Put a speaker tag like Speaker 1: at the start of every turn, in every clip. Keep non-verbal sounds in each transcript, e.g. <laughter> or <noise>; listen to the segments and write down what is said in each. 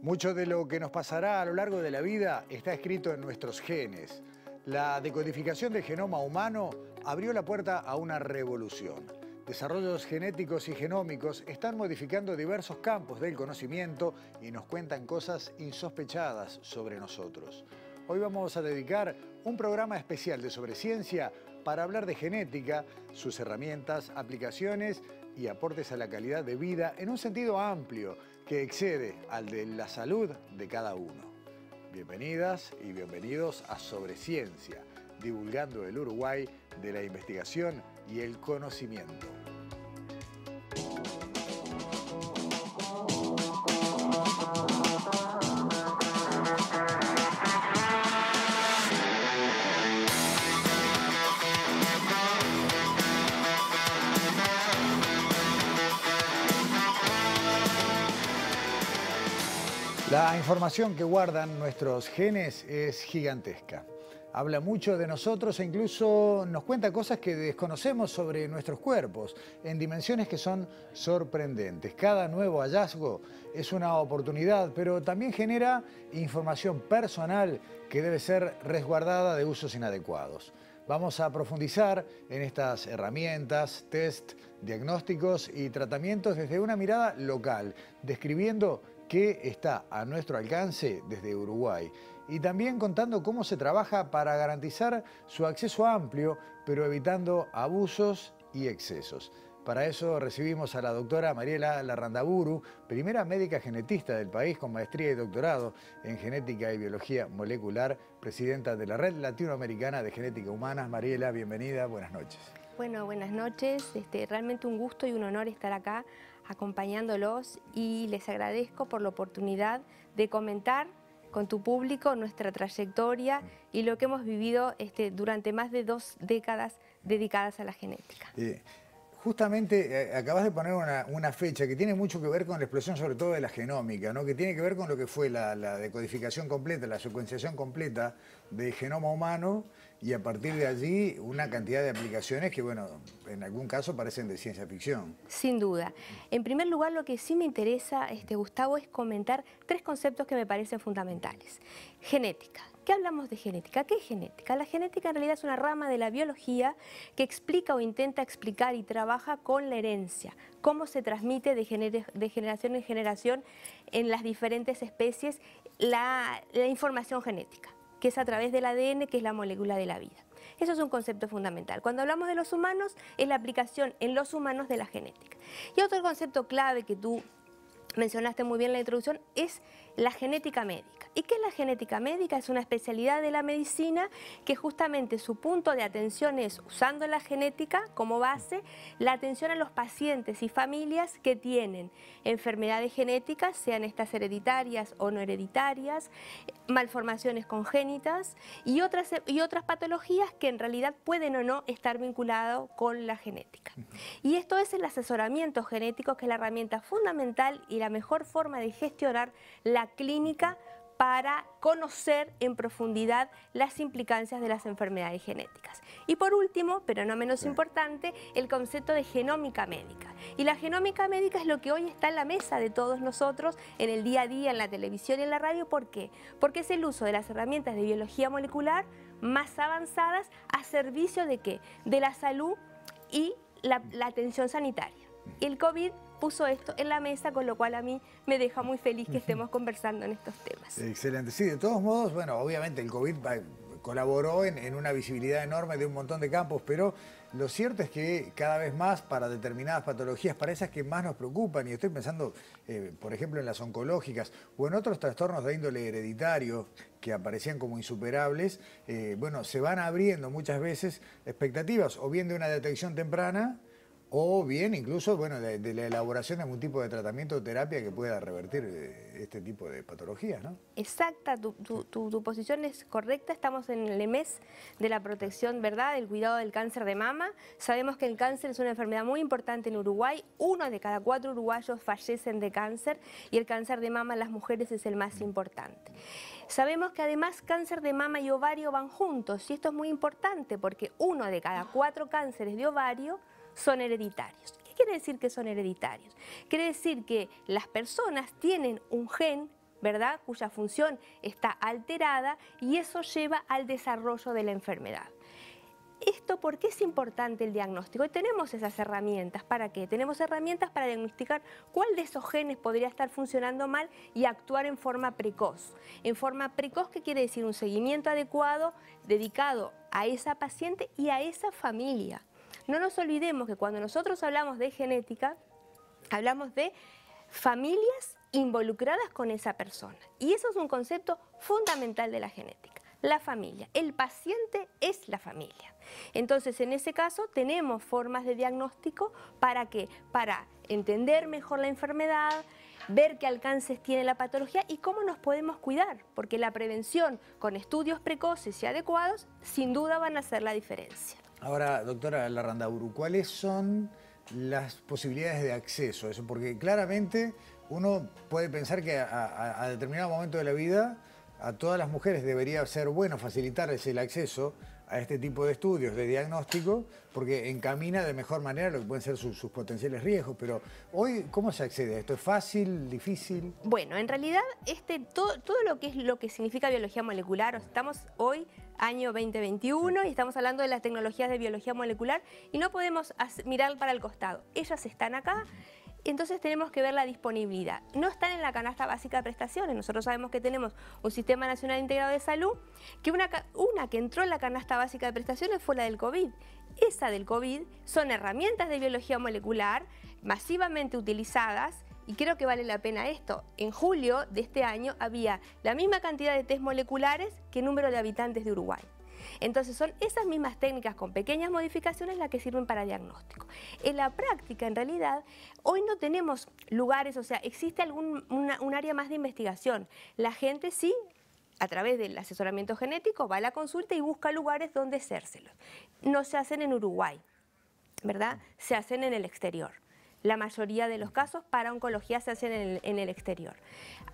Speaker 1: Mucho de lo que nos pasará a lo largo de la vida está escrito en nuestros genes. La decodificación del genoma humano abrió la puerta a una revolución. Desarrollos genéticos y genómicos están modificando diversos campos del conocimiento y nos cuentan cosas insospechadas sobre nosotros. Hoy vamos a dedicar un programa especial de sobre ciencia para hablar de genética, sus herramientas, aplicaciones y aportes a la calidad de vida en un sentido amplio que excede al de la salud de cada uno. Bienvenidas y bienvenidos a Sobre Ciencia, divulgando el Uruguay de la investigación y el conocimiento. Información que guardan nuestros genes es gigantesca. Habla mucho de nosotros e incluso nos cuenta cosas que desconocemos sobre nuestros cuerpos en dimensiones que son sorprendentes. Cada nuevo hallazgo es una oportunidad, pero también genera información personal que debe ser resguardada de usos inadecuados. Vamos a profundizar en estas herramientas, test, diagnósticos y tratamientos desde una mirada local, describiendo que está a nuestro alcance desde Uruguay y también contando cómo se trabaja para garantizar su acceso amplio, pero evitando abusos y excesos. Para eso recibimos a la doctora Mariela Larrandaburu, primera médica genetista del país con maestría y doctorado en genética y biología molecular, presidenta de la Red Latinoamericana de Genética Humana. Mariela, bienvenida, buenas noches.
Speaker 2: Bueno, buenas noches. Este, realmente un gusto y un honor estar acá acompañándolos y les agradezco por la oportunidad de comentar con tu público nuestra trayectoria y lo que hemos vivido este, durante más de dos décadas dedicadas a la genética.
Speaker 1: Eh, justamente eh, acabas de poner una, fecha que tiene mucho que ver con la explosión sobre todo de la genómica, ¿no? que tiene que ver con lo que fue la, la decodificación completa, la secuenciación completa del genoma humano y a partir de allí una cantidad de aplicaciones que, bueno, en algún caso parecen de ciencia ficción.
Speaker 2: Sin duda. En primer lugar, lo que sí me interesa, este, Gustavo, es comentar tres conceptos que me parecen fundamentales. Genética. ¿Qué hablamos de genética? ¿Qué es genética? La genética en realidad es una rama de la biología que explica o intenta explicar y trabaja con la herencia, cómo se transmite de, generación en generación en las diferentes especies la información genética que es a través del ADN, que es la molécula de la vida. Eso es un concepto fundamental. Cuando hablamos de los humanos, es la aplicación en los humanos de la genética. Y otro concepto clave que tú mencionaste muy bien en la introducción, es la genética médica. ¿Y qué es la genética médica? Es una especialidad de la medicina que justamente su punto de atención es, usando la genética como base, la atención a los pacientes y familias que tienen enfermedades genéticas, sean estas hereditarias o no hereditarias, malformaciones congénitas y otras, y otras patologías que en realidad pueden o no estar vinculadas con la genética. Y esto es el asesoramiento genético, que es la herramienta fundamental y la mejor forma de gestionar la clínica para conocer en profundidad las implicancias de las enfermedades genéticas. Y por último, pero no menos importante, el concepto de genómica médica. Y la genómica médica es lo que hoy está en la mesa de todos nosotros en el día a día, en la televisión y en la radio. ¿Por qué? Porque es el uso de las herramientas de biología molecular más avanzadas a servicio de qué? De la salud y la, la atención sanitaria. El COVID puso esto en la mesa, con lo cual a mí me deja muy feliz que estemos conversando en estos temas.
Speaker 1: Excelente. Sí, de todos modos, bueno, obviamente el COVID colaboró en, una visibilidad enorme de un montón de campos, pero lo cierto es que cada vez más para determinadas patologías, para esas que más nos preocupan, y estoy pensando, eh, por ejemplo, en las oncológicas o en otros trastornos de índole hereditario que aparecían como insuperables, eh, bueno, se van abriendo muchas veces expectativas o bien de una detección temprana, o bien incluso bueno, de, la elaboración de algún tipo de tratamiento o terapia que pueda revertir eh, este tipo de patologías, ¿no?
Speaker 2: Exacta, tu, tu, posición es correcta, estamos en el mes de la protección, ¿verdad?, del cuidado del cáncer de mama. Sabemos que el cáncer es una enfermedad muy importante en Uruguay, uno de cada cuatro uruguayos fallecen de cáncer y el cáncer de mama en las mujeres es el más importante. Sabemos que además cáncer de mama y ovario van juntos y esto es muy importante porque uno de cada cuatro cánceres de ovario son hereditarios. ¿Qué quiere decir que son hereditarios? Quiere decir que las personas tienen un gen ¿verdad? Cuya función está alterada y eso lleva al desarrollo de la enfermedad. ¿Esto por qué es importante el diagnóstico? Y tenemos esas herramientas. ¿Para qué? Tenemos herramientas para diagnosticar cuál de esos genes podría estar funcionando mal y actuar en forma precoz. En forma precoz, ¿qué quiere decir? Un seguimiento adecuado dedicado a esa paciente y a esa familia. No nos olvidemos que cuando nosotros hablamos de genética, hablamos de familias involucradas con esa persona. Y eso es un concepto fundamental de la genética la familia. El paciente es la familia. Entonces, en ese caso, tenemos formas de diagnóstico para qué? Para entender mejor la enfermedad, ver qué alcances tiene la patología y cómo nos podemos cuidar, porque la prevención con estudios precoces y adecuados sin duda van a hacer la diferencia.
Speaker 1: Ahora, doctora Larrandauru, ¿cuáles son las posibilidades de acceso eso? Porque claramente uno puede pensar que a, a determinado momento de la vida a todas las mujeres debería ser bueno facilitarles el acceso a este tipo de estudios de diagnóstico porque encamina de mejor manera lo que pueden ser sus, potenciales riesgos. Pero hoy, ¿cómo se accede a esto? ¿Es fácil, difícil?
Speaker 2: Bueno, en realidad este, todo, todo lo que es lo que significa biología molecular, estamos hoy año 2021 y estamos hablando de las tecnologías de biología molecular y no podemos mirar para el costado. Ellas están acá entonces tenemos que ver la disponibilidad. No están en la canasta básica de prestaciones. Nosotros sabemos que tenemos un Sistema Nacional Integrado de Salud, que una, una que entró en la canasta básica de prestaciones fue la del COVID. Esa del COVID son herramientas de biología molecular masivamente utilizadas y creo que vale la pena esto. En julio de este año había la misma cantidad de test moleculares que número de habitantes de Uruguay. Entonces son esas mismas técnicas con pequeñas modificaciones las que sirven para diagnóstico. En la práctica, en realidad, hoy no tenemos lugares, o sea, existe algún un área más de investigación. La gente sí a través del asesoramiento genético va a la consulta y busca lugares donde hacérselos. No se hacen en Uruguay, ¿verdad? Se hacen en el exterior. La mayoría de los casos para oncología se hacen en el, en el, exterior.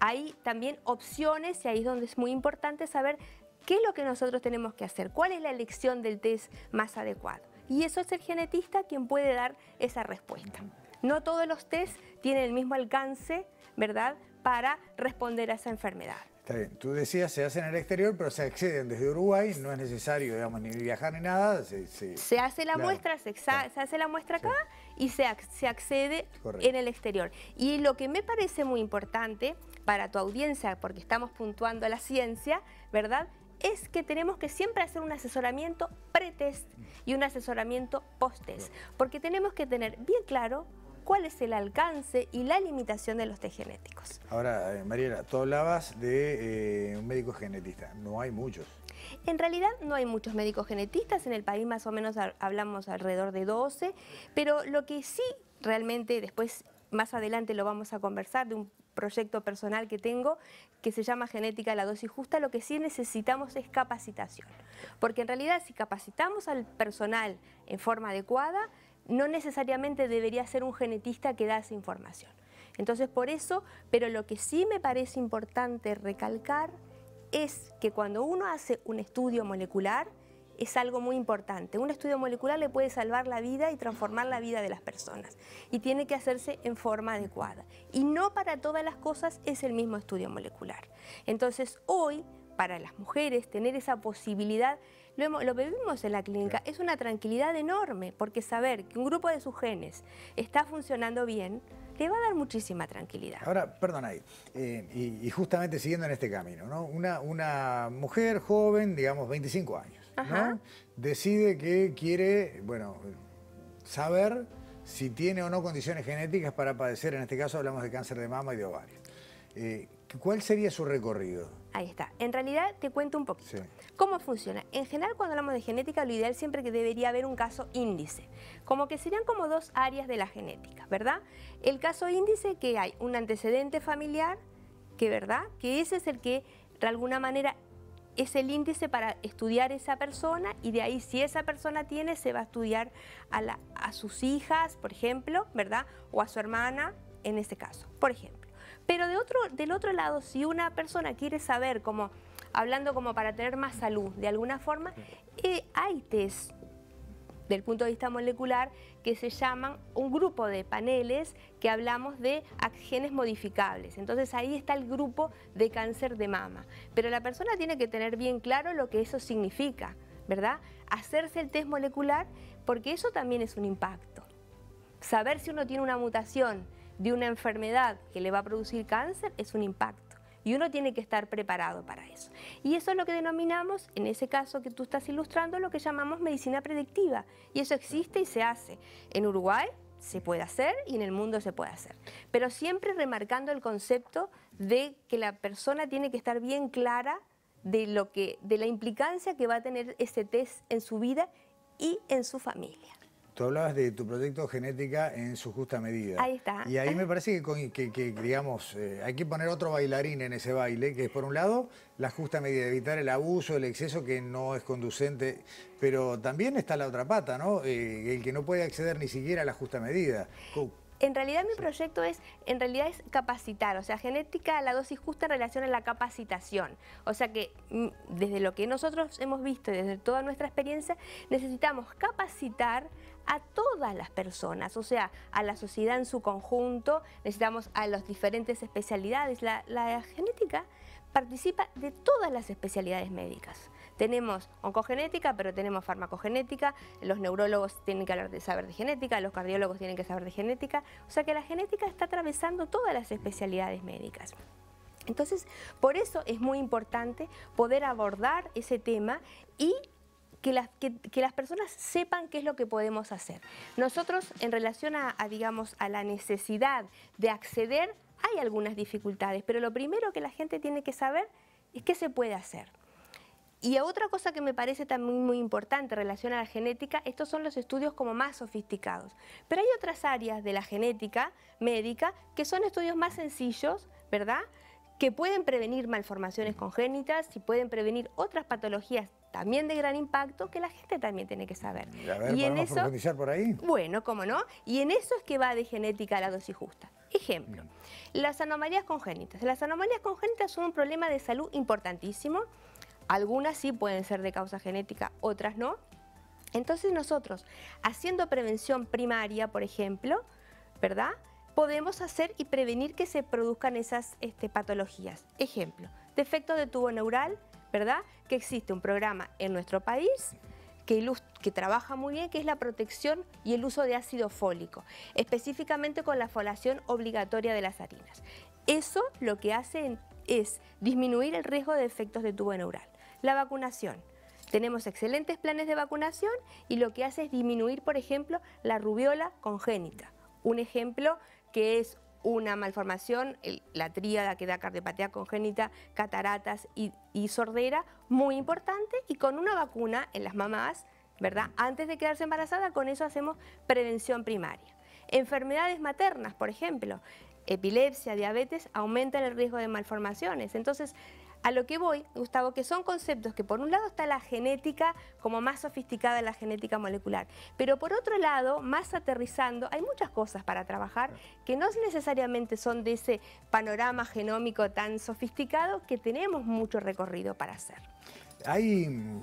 Speaker 2: Hay también opciones y ahí es donde es muy importante saber ¿Qué es lo que nosotros tenemos que hacer? ¿Cuál es la elección del test más adecuado? Y eso es el genetista quien puede dar esa respuesta. No todos los test tienen el mismo alcance, ¿verdad?, para responder a esa enfermedad.
Speaker 1: Está bien. Tú decías, se hacen en el exterior, pero se acceden desde Uruguay, no es necesario, digamos, ni viajar ni nada.
Speaker 2: Se, hace la muestra, se, hace la muestra acá y se, se accede en el exterior. Y lo que me parece muy importante para tu audiencia, porque estamos puntuando la ciencia, ¿verdad?, es que tenemos que siempre hacer un asesoramiento pre-test y un asesoramiento post-test, porque tenemos que tener bien claro cuál es el alcance y la limitación de los test genéticos.
Speaker 1: Ahora, eh, Mariela, tú hablabas de eh, un médico genetista, no hay muchos.
Speaker 2: En realidad no hay muchos médicos genetistas, en el país más o menos hablamos alrededor de 12, pero lo que sí realmente después más adelante lo vamos a conversar de un proyecto personal que tengo que se llama Genética la dosis justa, lo que sí necesitamos es capacitación. Porque en realidad si capacitamos al personal en forma adecuada, no necesariamente debería ser un genetista que da esa información. Entonces por eso, pero lo que sí me parece importante recalcar es que cuando uno hace un estudio molecular, es algo muy importante. Un estudio molecular le puede salvar la vida y transformar la vida de las personas y tiene que hacerse en forma adecuada. Y no para todas las cosas es el mismo estudio molecular. Entonces hoy, para las mujeres, tener esa posibilidad, lo, lo vivimos en la clínica, es una tranquilidad enorme porque saber que un grupo de sus genes está funcionando bien, le va a dar muchísima tranquilidad.
Speaker 1: Ahora, perdón ahí, eh, y, justamente siguiendo en este camino, ¿no? Una, una mujer joven, digamos 25 años, decide que quiere, bueno, saber si tiene o no condiciones genéticas para padecer, en este caso hablamos de cáncer de mama y de ovario. Eh, ¿Cuál sería su recorrido?
Speaker 2: Ahí está. En realidad te cuento un poquito. ¿Cómo funciona? En general cuando hablamos de genética lo ideal siempre que debería haber un caso índice. Como que serían como dos áreas de la genética, ¿verdad? El caso índice que hay un antecedente familiar, que ¿verdad? Que ese es el que de alguna manera es el índice para estudiar esa persona y de ahí si esa persona tiene se va a estudiar a, a sus hijas, por ejemplo, ¿verdad? O a su hermana en este caso, por ejemplo. Pero de otro, del otro lado, si una persona quiere saber, como hablando como para tener más salud de alguna forma, eh, hay test del punto de vista molecular que se llaman un grupo de paneles que hablamos de genes modificables. Entonces ahí está el grupo de cáncer de mama. Pero la persona tiene que tener bien claro lo que eso significa, ¿verdad? Hacerse el test molecular porque eso también es un impacto. Saber si uno tiene una mutación de una enfermedad que le va a producir cáncer es un impacto. Y uno tiene que estar preparado para eso. Y eso es lo que denominamos, en ese caso que tú estás ilustrando, lo que llamamos medicina predictiva. Y eso existe y se hace. En Uruguay se puede hacer y en el mundo se puede hacer. Pero siempre remarcando el concepto de que la persona tiene que estar bien clara de, lo que, de la implicancia que va a tener ese test en su vida y en su familia.
Speaker 1: Tú hablabas de tu proyecto genética en su justa medida.
Speaker 2: Ahí está.
Speaker 1: Y ahí me parece que, digamos, eh, hay que poner otro bailarín en ese baile, que es por un lado la justa medida, evitar el abuso, el exceso que no es conducente, pero también está la otra pata, ¿no? Eh, el que no puede acceder ni siquiera a la justa medida.
Speaker 2: En realidad mi proyecto es, en realidad es capacitar, o sea, genética a la dosis justa en relación a la capacitación. O sea que mm, desde lo que nosotros hemos visto y desde toda nuestra experiencia, necesitamos capacitar a todas las personas, o sea, a la sociedad en su conjunto, necesitamos a las diferentes especialidades. La, la genética participa de todas las especialidades médicas. Tenemos oncogenética, pero tenemos farmacogenética, los neurólogos tienen que saber de genética, los cardiólogos tienen que saber de genética, o sea que la genética está atravesando todas las especialidades médicas. Entonces, por eso es muy importante poder abordar ese tema y que las, que, las, personas sepan qué es lo que podemos hacer. Nosotros, en relación a, digamos, a la necesidad de acceder, hay algunas dificultades, pero lo primero que la gente tiene que saber es qué se puede hacer. Y otra cosa que me parece también muy importante en relación a la genética, estos son los estudios como más sofisticados. Pero hay otras áreas de la genética médica que son estudios más sencillos, ¿verdad? Que pueden prevenir malformaciones congénitas y pueden prevenir otras patologías también de gran impacto que la gente también tiene que saber.
Speaker 1: A ver, y en eso, profundizar por ahí?
Speaker 2: Bueno, cómo no. Y en eso es que va de genética a la dosis justa. Ejemplo, las anomalías congénitas. Las anomalías congénitas son un problema de salud importantísimo algunas sí pueden ser de causa genética, otras no. Entonces nosotros, haciendo prevención primaria, por ejemplo, ¿verdad? Podemos hacer y prevenir que se produzcan esas este, patologías. Ejemplo, defecto de tubo neural, ¿verdad? Que existe un programa en nuestro país que, trabaja muy bien, que es la protección y el uso de ácido fólico, específicamente con la folación obligatoria de las harinas. Eso lo que hace es disminuir el riesgo de efectos de tubo neural. La vacunación. Tenemos excelentes planes de vacunación y lo que hace es disminuir, por ejemplo, la rubiola congénita. Un ejemplo que es una malformación, la tríada que da cardiopatía congénita, cataratas y, y, sordera, muy importante y con una vacuna en las mamás, ¿verdad? Antes de quedarse embarazada, con eso hacemos prevención primaria. Enfermedades maternas, por ejemplo, epilepsia, diabetes, aumentan el riesgo de malformaciones. Entonces, a lo que voy, Gustavo, que son conceptos que por un lado está la genética como más sofisticada la genética molecular, pero por otro lado, más aterrizando, hay muchas cosas para trabajar que no necesariamente son de ese panorama genómico tan sofisticado que tenemos mucho recorrido para hacer.
Speaker 1: Hay, mm,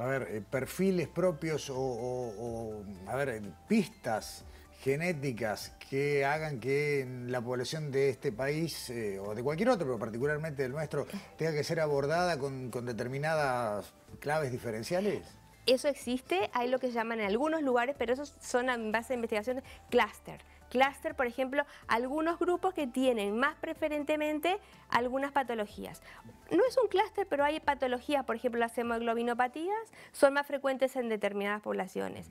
Speaker 1: a ver, eh, perfiles propios o, a ver, pistas genéticas que hagan que la población de este país, eh, o de cualquier otro, pero particularmente del nuestro, tenga que ser abordada con, determinadas claves diferenciales?
Speaker 2: Eso existe, hay lo que llaman en algunos lugares, pero esos son en base a investigaciones clúster. Clúster, por ejemplo, algunos grupos que tienen más preferentemente algunas patologías. No es un clúster, pero hay patologías, por ejemplo, las hemoglobinopatías, son más frecuentes en determinadas poblaciones.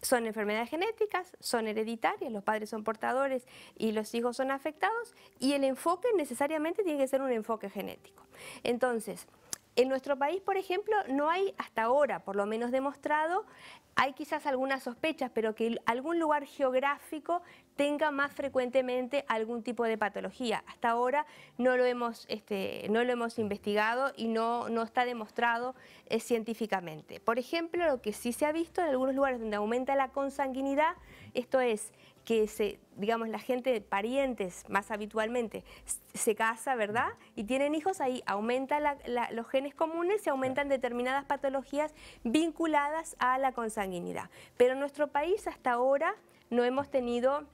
Speaker 2: Son enfermedades genéticas, son hereditarias, los padres son portadores y los hijos son afectados y el enfoque necesariamente tiene que ser un enfoque genético. Entonces, en nuestro país, por ejemplo, no hay hasta ahora, por lo menos demostrado, hay quizás algunas sospechas, pero que algún lugar geográfico tenga más frecuentemente algún tipo de patología. Hasta ahora no lo hemos, este, no lo hemos investigado y no, no está demostrado eh, científicamente. Por ejemplo, lo que sí se ha visto en algunos lugares donde aumenta la consanguinidad, esto es que se, digamos, la gente, parientes más habitualmente, se casa, ¿verdad? Y tienen hijos, ahí aumenta los genes comunes y aumentan determinadas patologías vinculadas a la consanguinidad. consanguinidad. Pero en nuestro país hasta ahora no hemos tenido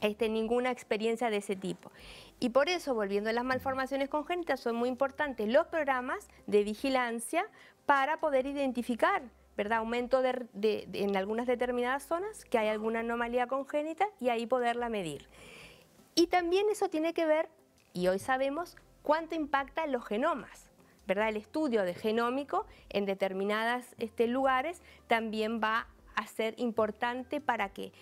Speaker 2: este, ninguna experiencia de ese tipo. Y por eso, volviendo a las malformaciones congénitas, son muy importantes los programas de vigilancia para poder identificar ¿verdad? aumento de, en algunas determinadas zonas, que hay alguna anomalía congénita y ahí poderla medir. Y también eso tiene que ver, y hoy sabemos, cuánto impacta los genomas. ¿verdad? El estudio de genómico en determinados este, lugares también va a ser importante para que,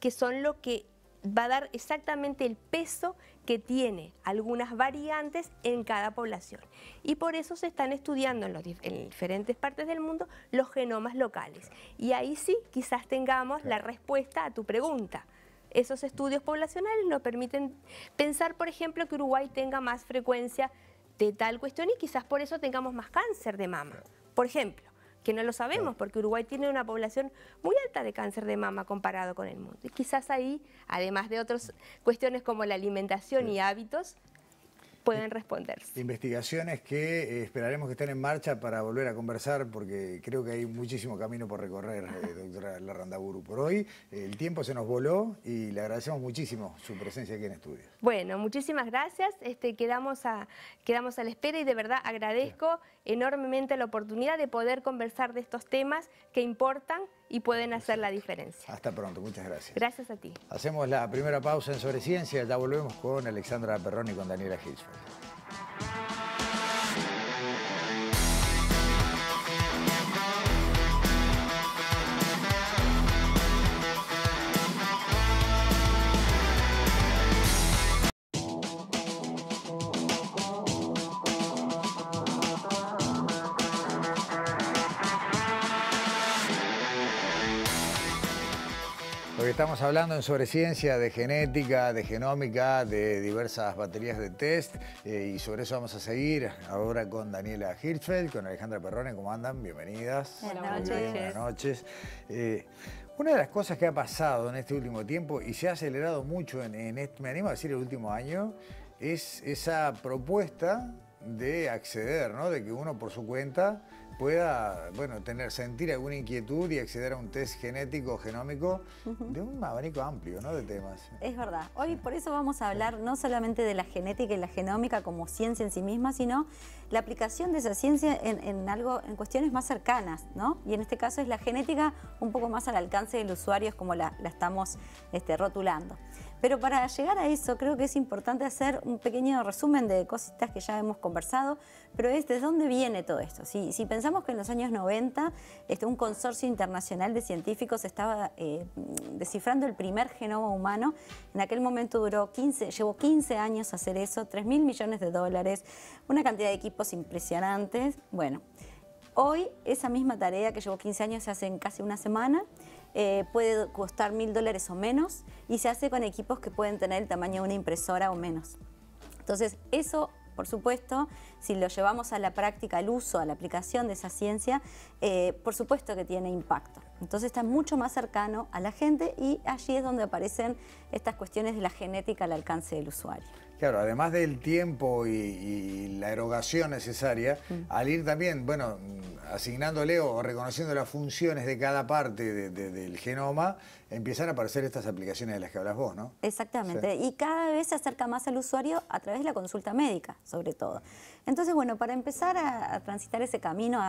Speaker 2: que son lo que va a dar exactamente el peso que tiene algunas variantes en cada población. Y por eso se están estudiando en, los, diferentes partes del mundo los genomas locales. Y ahí sí quizás tengamos la respuesta a tu pregunta. Esos estudios poblacionales nos permiten pensar, por ejemplo, que Uruguay tenga más frecuencia de tal cuestión y quizás por eso tengamos más cáncer de mama. Por ejemplo, que no lo sabemos, porque Uruguay tiene una población muy alta de cáncer de mama comparado con el mundo. Y quizás ahí, además de otras cuestiones como la alimentación y hábitos, pueden responderse.
Speaker 1: Investigaciones que eh, esperaremos que estén en marcha para volver a conversar porque creo que hay muchísimo camino por recorrer, eh, doctora Larrandaburu. Por hoy el tiempo se nos voló y le agradecemos muchísimo su presencia aquí en estudio.
Speaker 2: Bueno, muchísimas gracias. Este, quedamos, a, quedamos a la espera y de verdad agradezco enormemente la oportunidad de poder conversar de estos temas que importan y pueden hacer la diferencia.
Speaker 1: Hasta pronto, muchas gracias.
Speaker 2: Gracias a ti.
Speaker 1: Hacemos la primera pausa en Sobre Ciencia, ya volvemos con Alexandra Perrón y con Daniela Hilsfeld. Estamos hablando en sobre ciencia de genética, de genómica, de diversas baterías de test eh, y sobre eso vamos a seguir ahora con Daniela Hirschfeld, con Alejandra Perrone. ¿Cómo andan? Bienvenidas.
Speaker 2: Buenas noches.
Speaker 1: buenas noches. Eh, una de las cosas que ha pasado en este último tiempo y se ha acelerado mucho en, en este, me animo a decir el último año, es esa propuesta de acceder, ¿no? de que uno por su cuenta pueda bueno, tener, sentir alguna inquietud y acceder a un test genético o genómico de un abanico amplio ¿no? de temas.
Speaker 3: Es verdad. Hoy por eso vamos a hablar no solamente de la genética y la genómica como ciencia en sí misma, sino la aplicación de esa ciencia en, algo, en cuestiones más cercanas, ¿no? Y en este caso es la genética un poco más al alcance del usuario, es como la, estamos este, rotulando. Pero para llegar a eso creo que es importante hacer un pequeño resumen de cositas que ya hemos conversado, pero es de dónde viene todo esto. Si, pensamos que en los años 90 este, un consorcio internacional de científicos estaba eh, descifrando el primer genoma humano, en aquel momento duró 15, llevó 15 años hacer eso, 3 mil millones de dólares, una cantidad de equipos impresionantes. Bueno, hoy esa misma tarea que llevó 15 años se hace en casi una semana eh, puede costar mil dólares o menos y se hace con equipos que pueden tener el tamaño de una impresora o menos. Entonces, eso, por supuesto, si lo llevamos a la práctica, al uso, a la aplicación de esa ciencia, eh, por supuesto que tiene impacto. Entonces está mucho más cercano a la gente y allí es donde aparecen estas cuestiones de la genética al alcance del usuario.
Speaker 1: Claro, además del tiempo y, la erogación necesaria, mm. al ir también, bueno, asignándole o reconociendo las funciones de cada parte del genoma, empiezan a aparecer estas aplicaciones de las que hablas vos, ¿no?
Speaker 3: Exactamente, y cada vez se acerca más al usuario a través de la consulta médica, sobre todo. Entonces, bueno, para empezar a, transitar ese camino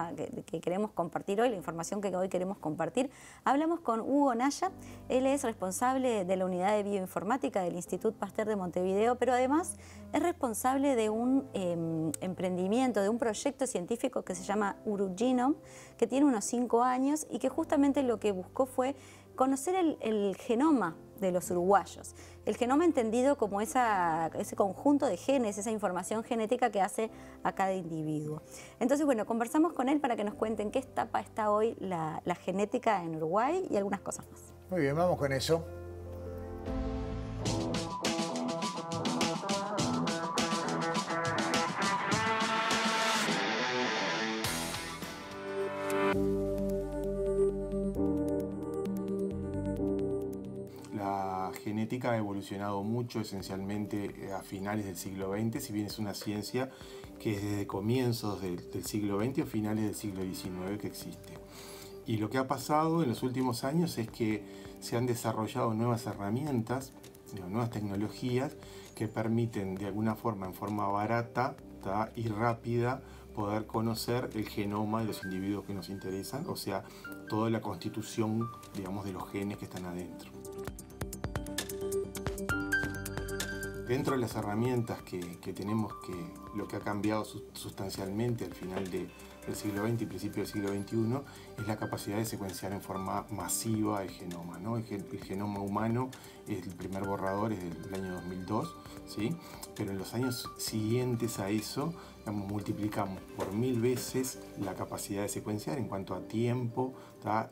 Speaker 3: que, queremos compartir hoy, la información que hoy queremos compartir, hablamos con Hugo Naya, él es responsable de la unidad de bioinformática del Instituto Pasteur de Montevideo, pero además es responsable de un em, emprendimiento, de un proyecto científico que se llama Urugenome, que tiene unos cinco años y que justamente lo que buscó fue conocer el, genoma de los uruguayos. El genoma entendido como ese conjunto de genes, esa información genética que hace a cada individuo. Entonces, bueno, conversamos con él para que nos cuenten qué etapa está hoy la genética en Uruguay y algunas cosas más.
Speaker 1: Muy bien, vamos con eso.
Speaker 4: Ha evolucionado mucho, esencialmente eh, a finales del siglo XX, si bien es una ciencia que es desde comienzos del, siglo XX o finales del siglo XIX que existe. Y lo que ha pasado en los últimos años es que se han desarrollado nuevas herramientas, nuevas tecnologías que permiten de alguna forma, en forma barata y rápida, poder conocer el genoma de los individuos que nos interesan, o sea, toda la constitución, digamos, de los genes que están adentro. Dentro de las herramientas que, tenemos, que lo que ha cambiado sustancialmente al final del siglo XX y principio del siglo XXI, es la capacidad de secuenciar en forma masiva el genoma. ¿no? El, genoma humano, el primer borrador es del año 2002, ¿sí? pero en los años siguientes a eso multiplicamos por mil veces la capacidad de secuenciar en cuanto a tiempo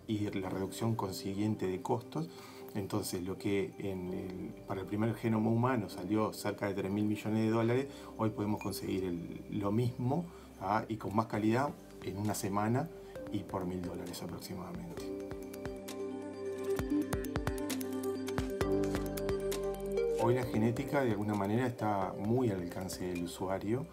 Speaker 4: y la reducción consiguiente de costos. Entonces, lo que para el primer genoma humano salió cerca de 3 mil millones de dólares, hoy podemos conseguir lo mismo y con más calidad en una semana y por mil dólares aproximadamente. Hoy la genética de alguna manera está muy al alcance del usuario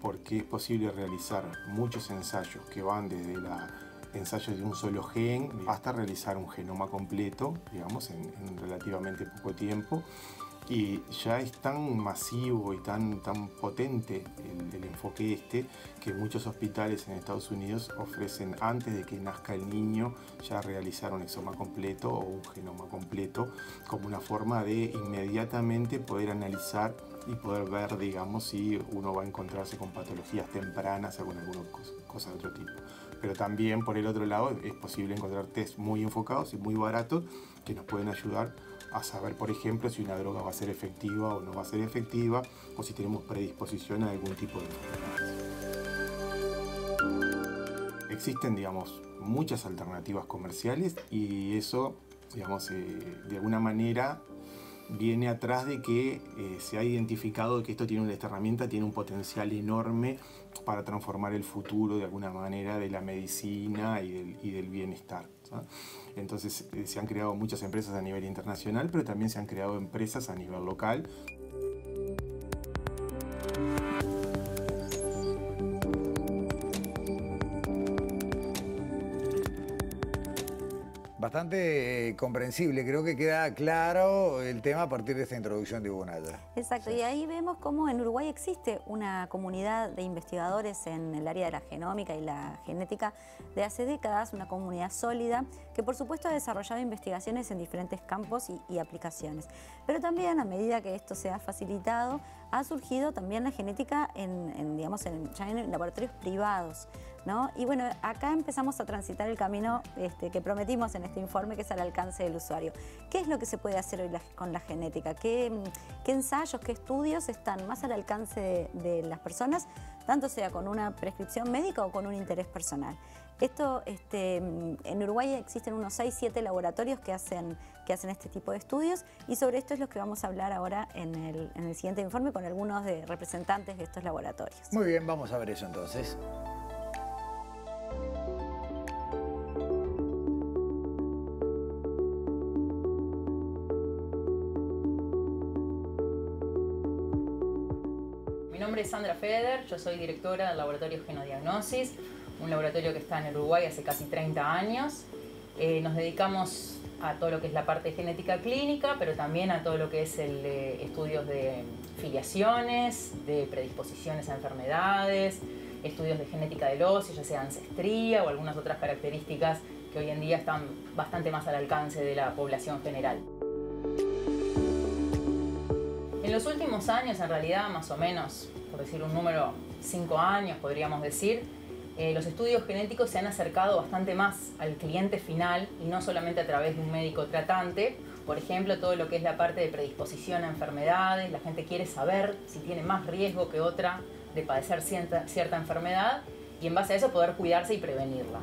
Speaker 4: porque es posible realizar muchos ensayos que van desde la ensayos de un solo gen hasta realizar un genoma completo, digamos, en, relativamente poco tiempo. Y ya es tan masivo y tan, tan potente el, enfoque este que muchos hospitales en Estados Unidos ofrecen antes de que nazca el niño ya realizar un exoma completo o un genoma completo como una forma de inmediatamente poder analizar y poder ver, digamos, si uno va a encontrarse con patologías tempranas o con alguna cosa de otro tipo pero también por el otro lado es posible encontrar test muy enfocados y muy baratos que nos pueden ayudar a saber, por ejemplo, si una droga va a ser efectiva o no va a ser efectiva, o si tenemos predisposición a algún tipo de enfermedad. Existen, digamos, muchas alternativas comerciales y eso, digamos, eh, de alguna manera viene atrás de que eh, se ha identificado que esto tiene esta herramienta tiene un potencial enorme para transformar el futuro de alguna manera de la medicina y del, bienestar. Entonces eh, se han creado muchas empresas a nivel internacional, pero también se han creado empresas a nivel local.
Speaker 1: Bastante eh, comprensible. Creo que queda claro el tema a partir de esta introducción de Hugo
Speaker 3: Exacto, y ahí vemos cómo en Uruguay existe una comunidad de investigadores en el área de la genómica y la genética de hace décadas, una comunidad sólida que por supuesto ha desarrollado investigaciones en diferentes campos y, aplicaciones. Pero también a medida que esto se ha facilitado, ha surgido también la genética en, digamos, ya en laboratorios privados. Y bueno, acá empezamos a transitar el camino este, que prometimos en este informe, que es al alcance del usuario. ¿Qué es lo que se puede hacer hoy con la genética? ¿Qué, ensayos, qué estudios están más al alcance de, las personas, tanto sea con una prescripción médica o con un interés personal? Esto, este, en Uruguay existen unos 6, 7 laboratorios que hacen, que hacen este tipo de estudios y sobre esto es lo que vamos a hablar ahora en el, en el siguiente informe con algunos de representantes de estos laboratorios.
Speaker 1: Muy bien, vamos a ver eso entonces.
Speaker 5: Sandra Feder, yo soy directora del laboratorio Genodiagnosis, un laboratorio que está en Uruguay hace casi 30 años. Eh, nos dedicamos a todo lo que es la parte genética clínica, pero también a todo lo que es el estudios de filiaciones, de predisposiciones a enfermedades, estudios de genética del óseo, ya sea ancestría o algunas otras características que hoy en día están bastante más al alcance de la población general. En los últimos años, en realidad, más o menos decir un número, cinco años podríamos decir, eh, los estudios genéticos se han acercado bastante más al cliente final y no solamente a través de un médico tratante. Por ejemplo, todo lo que es la parte de predisposición a enfermedades, la gente quiere saber si tiene más riesgo que otra de padecer cierta, cierta enfermedad y en base a eso poder cuidarse y prevenirla.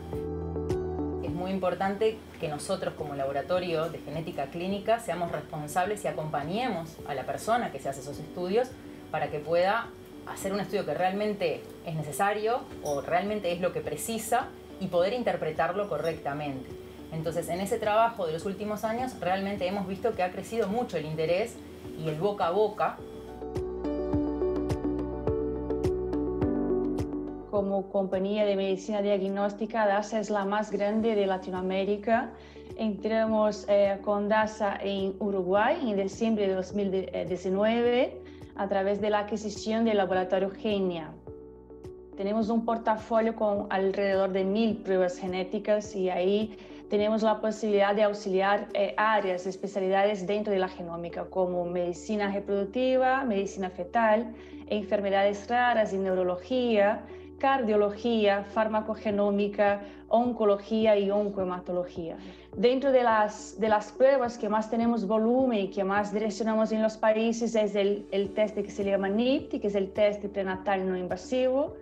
Speaker 5: Muy importante que nosotros como laboratorio de genética clínica seamos responsables y acompañemos a la persona que se hace esos estudios para que pueda hacer un estudio que realmente es necesario o realmente es lo que precisa y poder interpretarlo correctamente. Entonces, en ese trabajo de los últimos años, realmente hemos visto que ha crecido mucho el interés y el boca a boca
Speaker 6: como compañía de medicina diagnóstica, DASA es la más grande de Latinoamérica. Entramos eh, con DASA en Uruguay en diciembre de 2019 a través de la adquisición del laboratorio Genia. Tenemos un portafolio con alrededor de mil pruebas genéticas y ahí tenemos la posibilidad de auxiliar eh, áreas, especialidades dentro de la genómica, como medicina reproductiva, medicina fetal, enfermedades raras y neurología, cardiología, farmacogenómica, oncología y oncohematología. Dentro de las, de las pruebas que más tenemos volumen y que más direccionamos en los países es el, test que se llama NIPT, que es el test prenatal no invasivo,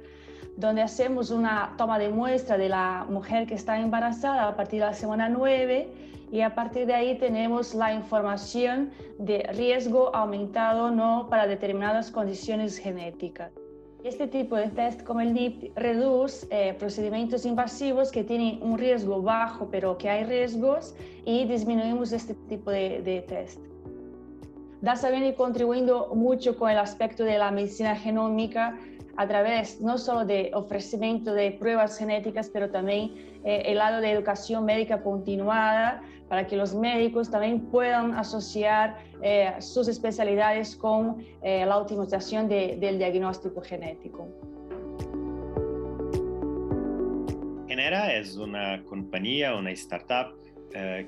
Speaker 6: donde hacemos una toma de muestra de la mujer que está embarazada a partir de la semana 9 y a partir de ahí tenemos la información de riesgo aumentado no para determinadas condiciones genéticas. Este tipo de test como el NIP reduce eh, procedimientos invasivos que tienen un riesgo bajo pero que hay riesgos y disminuimos este tipo de, de test. DASA viene contribuyendo mucho con el aspecto de la medicina genómica a través no solo de ofrecimiento de pruebas genéticas, pero también eh, el lado de educación médica continuada para que los médicos también puedan asociar eh, sus especialidades con eh, la optimización del diagnóstico genético.
Speaker 7: Genera es una compañía, una startup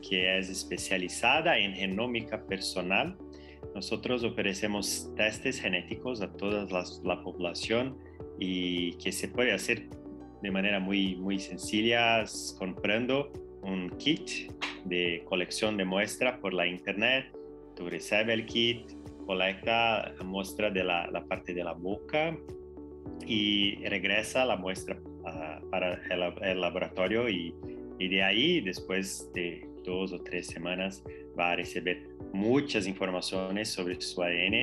Speaker 7: que es especializada en genómica personal nosotros ofrecemos testes genéticos a toda la población y que se puede hacer de manera muy, muy sencilla comprando un kit de colección de muestra por la internet. Tú recibes el kit, colecta la muestra de la, la parte de la boca y regresa la muestra uh, para el, el laboratorio y, y, de ahí, después de dos o tres semanas, va a recibir muchas informaciones sobre su ADN.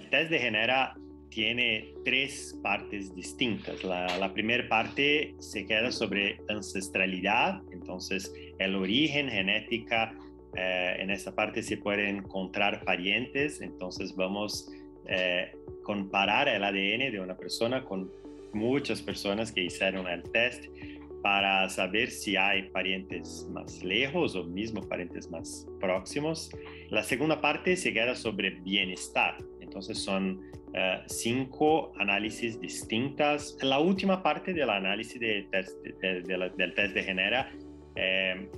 Speaker 7: El test de Genera tiene tres partes distintas. La, primera parte se queda sobre ancestralidad, entonces el origen genética, eh, en esa parte se pueden encontrar parientes, entonces vamos a eh, comparar el ADN de una persona con muchas personas que hicieron el test para saber si hay parientes más lejos o mismo parientes más próximos. La segunda parte se queda sobre bienestar. Entonces son eh, cinco análisis distintas. La última parte del análisis de del test de Genera eh,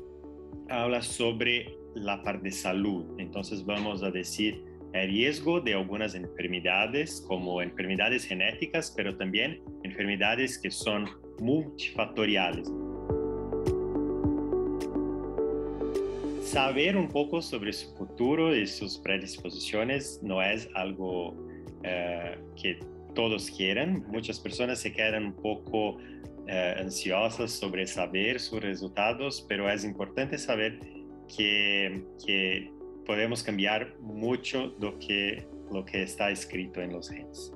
Speaker 7: habla sobre la parte de salud. Entonces vamos a decir el riesgo de algunas enfermedades como enfermedades genéticas, pero también enfermedades que son multifactoriales. Saber un poco sobre su futuro y sus predisposiciones no es algo eh, que todos quieran. Muchas personas se quedan un poco eh, ansiosas sobre saber sus resultados, pero es importante saber que, que podemos cambiar mucho lo que, lo que está escrito en los genes.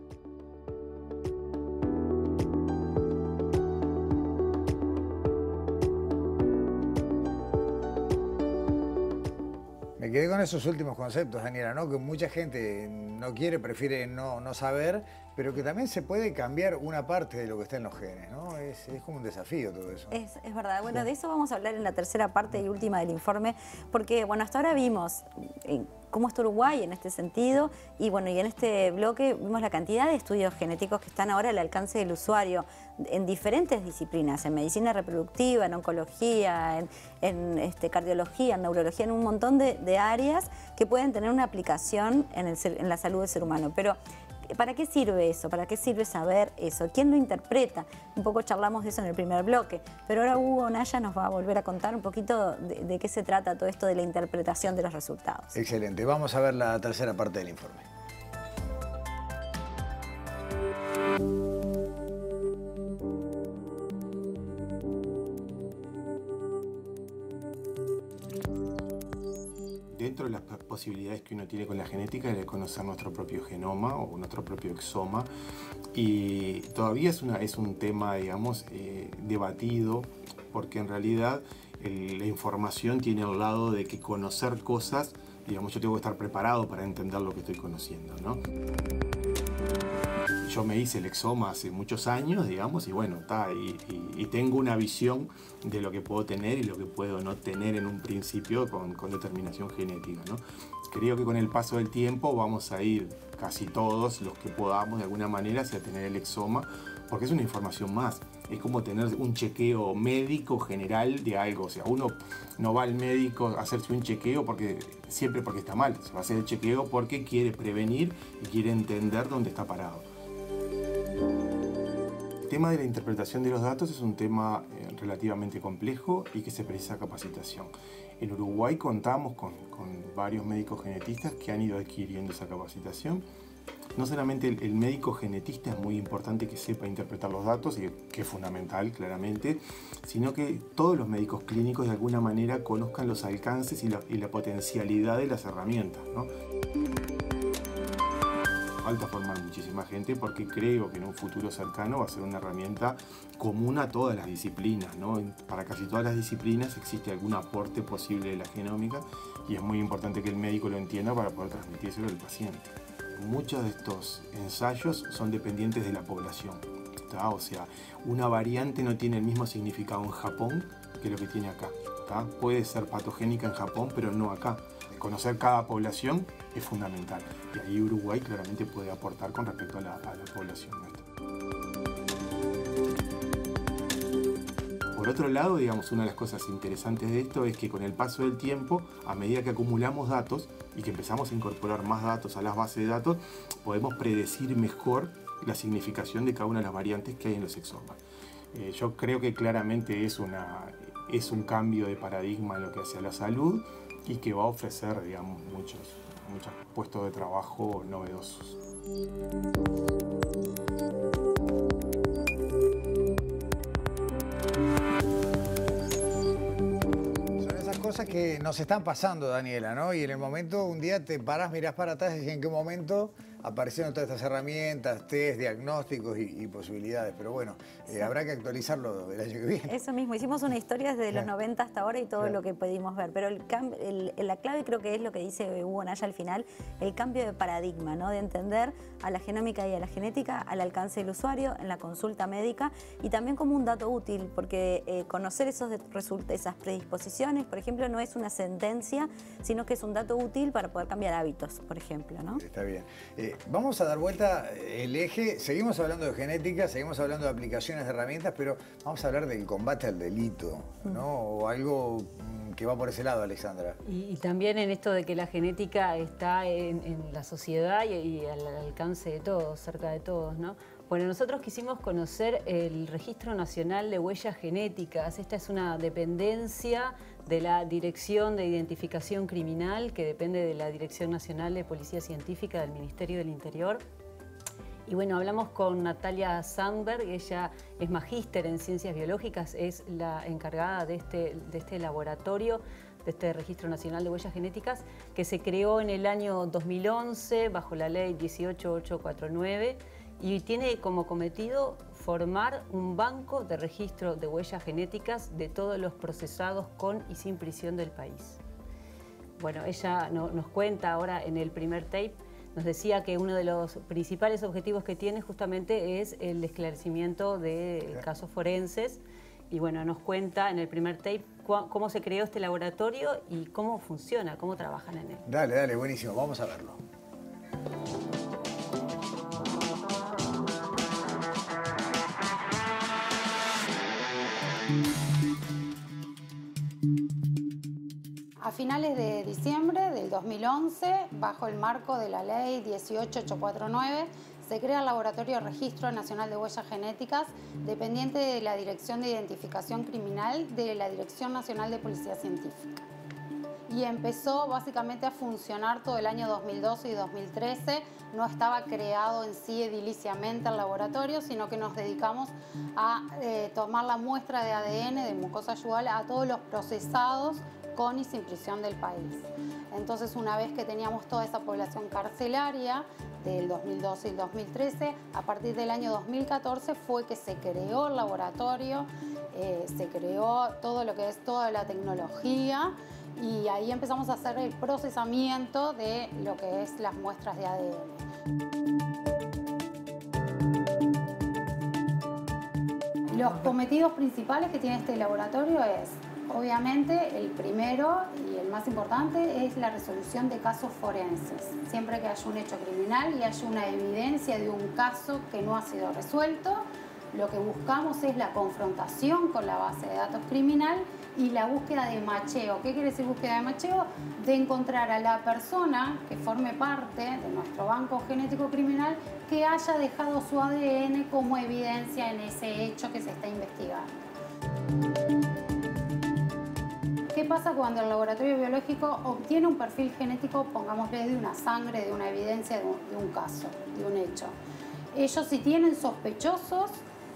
Speaker 1: quedé con esos últimos conceptos, Daniela, ¿no? Que mucha gente no quiere, prefiere no, no saber, pero que también se puede cambiar una parte de lo que está en los genes, ¿no? Es, como un desafío todo eso.
Speaker 3: Es, verdad. Bueno, de eso vamos a hablar en la tercera parte y última del informe, porque, bueno, hasta ahora vimos cómo está Uruguay en este sentido y, bueno, y en este bloque vimos la cantidad de estudios genéticos que están ahora al alcance del usuario en diferentes disciplinas, en medicina reproductiva, en oncología, en, este, cardiología, en neurología, en un montón de, áreas que pueden tener una aplicación en, en la salud del ser humano. Pero ¿Para qué sirve eso? ¿Para qué sirve saber eso? ¿Quién lo interpreta? Un poco charlamos de eso en el primer bloque, pero ahora Hugo Naya nos va a volver a contar un poquito de, qué se trata todo esto de la interpretación de los resultados.
Speaker 1: Excelente, vamos a ver la tercera parte del informe.
Speaker 4: Posibilidades que uno tiene con la genética de conocer nuestro propio genoma o nuestro propio exoma y todavía es, una, es un tema, digamos, eh, debatido porque en realidad la información tiene al lado de que conocer cosas, digamos, yo tengo que estar preparado para entender lo que estoy conociendo, ¿no? Yo me hice el exoma hace muchos años, digamos, y bueno, está, y, y, tengo una visión de lo que puedo tener y lo que puedo no tener en un principio con, determinación genética. ¿no? Creo que con el paso del tiempo vamos a ir casi todos los que podamos de alguna manera hacia tener el exoma, porque es una información más es como tener un chequeo médico general de algo. O sea, uno no va al médico a hacerse un chequeo porque siempre porque está mal. Se va a hacer el chequeo porque quiere prevenir y quiere entender dónde está parado. El tema de la interpretación de los datos es un tema eh, relativamente complejo y que se precisa capacitación. En Uruguay contamos con, con varios médicos genetistas que han ido adquiriendo esa capacitación no solamente el, médico genetista es muy importante que sepa interpretar los datos, y que es fundamental claramente, sino que todos los médicos clínicos de alguna manera conozcan los alcances y la, potencialidad de las herramientas. ¿no? Falta formar muchísima gente porque creo que en un futuro cercano va a ser una herramienta común a todas las disciplinas. ¿no? Para casi todas las disciplinas existe algún aporte posible de la genómica y es muy importante que el médico lo entienda para poder transmitírselo al paciente muchos de estos ensayos son dependientes de la población. O sea, una variante no tiene el mismo significado en Japón que lo que tiene acá. Puede ser patogénica en Japón, pero no acá. Conocer cada población es fundamental. Y ahí Uruguay claramente puede aportar con respecto a la, a la población nuestra. Por otro lado, digamos, una de las cosas interesantes de esto es que con el paso del tiempo, a medida que acumulamos datos y que empezamos a incorporar más datos a las bases de datos, podemos predecir mejor la significación de cada una de las variantes que hay en los exomas. Eh, yo creo que claramente es, una, es un cambio de paradigma en lo que hace a la salud y que va a ofrecer, digamos, muchos, muchos puestos de trabajo novedosos.
Speaker 1: Cosas que nos están pasando, Daniela, ¿no? Y en el momento, un día te paras, mirás para atrás y ¿en qué momento aparecieron todas estas herramientas, test, diagnósticos y, posibilidades. Pero bueno, eh, habrá que actualizarlo el año que viene.
Speaker 3: Eso mismo, hicimos una historia desde los 90 hasta ahora y todo lo que pudimos ver. Pero el, la clave creo que es lo que dice Hugo Naya al final, el cambio de paradigma, ¿no? De entender a la genómica y a la genética al alcance del usuario, en la consulta médica y también como un dato útil, porque eh, conocer esos esas predisposiciones, por ejemplo, no es una sentencia, sino que es un dato útil para poder cambiar hábitos, por ejemplo, ¿no?
Speaker 1: Está bien. Eh, vamos a dar vuelta el eje, seguimos hablando de genética, seguimos hablando de aplicaciones de herramientas, pero vamos a hablar del combate al delito, ¿no? O algo mm, que va por ese lado, Alexandra.
Speaker 8: Y, también en esto de que la genética está en, la sociedad y, al alcance de todos, cerca de todos, ¿no? Bueno, nosotros quisimos conocer el Registro Nacional de Huellas Genéticas. Esta es una dependencia de la Dirección de Identificación Criminal, que depende de la Dirección Nacional de Policía Científica del Ministerio del Interior. Y bueno, hablamos con Natalia Sandberg, ella es magíster en ciencias biológicas, es la encargada de este, de este laboratorio, de este Registro Nacional de Huellas Genéticas, que se creó en el año 2011 bajo la ley 18849 y tiene como cometido formar un banco de registro de huellas genéticas de todos los procesados con y sin prisión del país. Bueno, ella nos cuenta ahora en el primer tape, nos decía que uno de los principales objetivos que tiene justamente es el esclarecimiento de casos forenses y bueno, nos cuenta en el primer tape cómo se creó este laboratorio y cómo funciona, cómo trabajan en él.
Speaker 1: Dale, dale, buenísimo, vamos a verlo.
Speaker 9: Finales de diciembre del 2011, bajo el marco de la ley 18849, se crea el Laboratorio de Registro Nacional de Huellas Genéticas, dependiente de la Dirección de Identificación Criminal de la Dirección Nacional de Policía Científica. Y empezó básicamente a funcionar todo el año 2012 y 2013 no estaba creado en sí ediliciamente el laboratorio, sino que nos dedicamos a eh, tomar la muestra de ADN de mucosa yugal a todos los procesados con y sin prisión del país. Entonces, una vez que teníamos toda esa población carcelaria del 2012 y 2013, a partir del año 2014 fue que se creó el laboratorio, eh, se creó todo lo que es toda la tecnología y ahí empezamos a hacer el procesamiento de lo que es las muestras de ADN. Los cometidos principales que tiene este laboratorio es, obviamente, el primero y el más importante es la resolución de casos forenses. Siempre que haya un hecho criminal y haya una evidencia de un caso que no ha sido resuelto, lo que buscamos es la confrontación con la base de datos criminal y la búsqueda de macheo. ¿Qué quiere decir búsqueda de macheo? De encontrar a la persona que forme parte de nuestro banco genético criminal que haya dejado su ADN como evidencia en ese hecho que se está investigando. ¿Qué pasa cuando el laboratorio biológico obtiene un perfil genético, pongámosle de una sangre, de una evidencia de un, caso, de un hecho? Ellos si tienen sospechosos,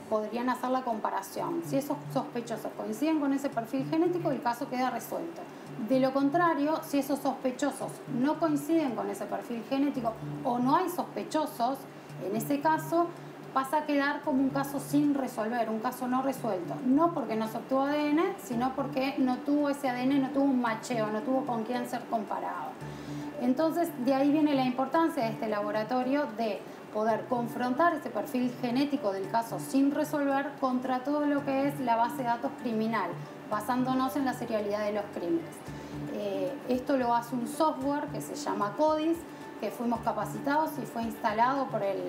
Speaker 9: podrían hacer la comparación. Si esos sospechosos coinciden con ese perfil genético, el caso queda resuelto. De lo contrario, si esos sospechosos no coinciden con ese perfil genético o no hay sospechosos, en ese caso pasa a quedar como un caso sin resolver, un caso no resuelto. No porque no se obtuvo ADN, sino porque no tuvo ese ADN, no tuvo un macheo, no tuvo con quién ser comparado. Entonces, de ahí viene la importancia de este laboratorio de poder confrontar ese perfil genético del caso sin resolver contra todo lo que es la base de datos criminal, basándonos en la serialidad de los crímenes. Eh, esto lo hace un software que se llama CODIS, que fuimos capacitados y fue instalado por el,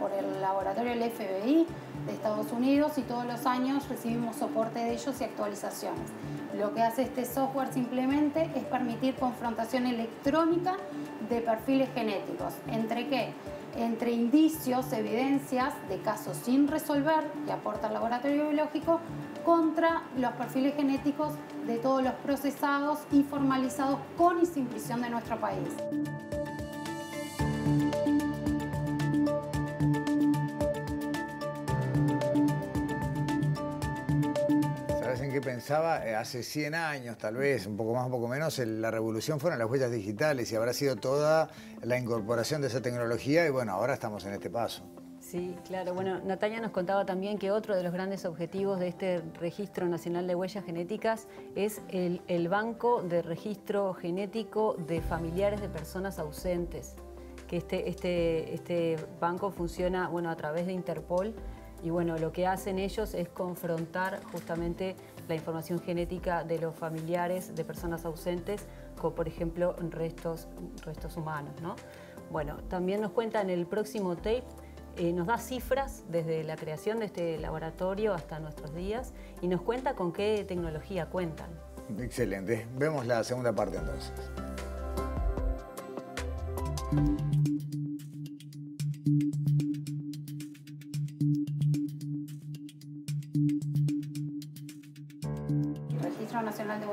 Speaker 9: por el laboratorio del FBI de Estados Unidos y todos los años recibimos soporte de ellos y actualizaciones. Lo que hace este software simplemente es permitir confrontación electrónica de perfiles genéticos. ¿Entre qué? Entre indicios, evidencias de casos sin resolver que aporta el laboratorio biológico contra los perfiles genéticos de todos los procesados y formalizados con y sin prisión de nuestro país.
Speaker 1: Pensaba eh, hace 100 años, tal vez, un poco más, un poco menos, la revolución fueron las huellas digitales y habrá sido toda la incorporación de esa tecnología y bueno, ahora estamos en este paso.
Speaker 8: Sí, claro. Bueno, Natalia nos contaba también que otro de los grandes objetivos de este Registro Nacional de Huellas Genéticas es el, Banco de Registro Genético de Familiares de Personas Ausentes, que este, este, este banco funciona bueno, a través de Interpol y bueno, lo que hacen ellos es confrontar justamente la información genética de los familiares de personas ausentes, como por ejemplo restos, restos humanos. ¿no? Bueno, también nos cuenta en el próximo tape, eh, nos da cifras desde la creación de este laboratorio hasta nuestros días y nos cuenta con qué tecnología cuentan.
Speaker 1: Excelente. Vemos la segunda parte entonces.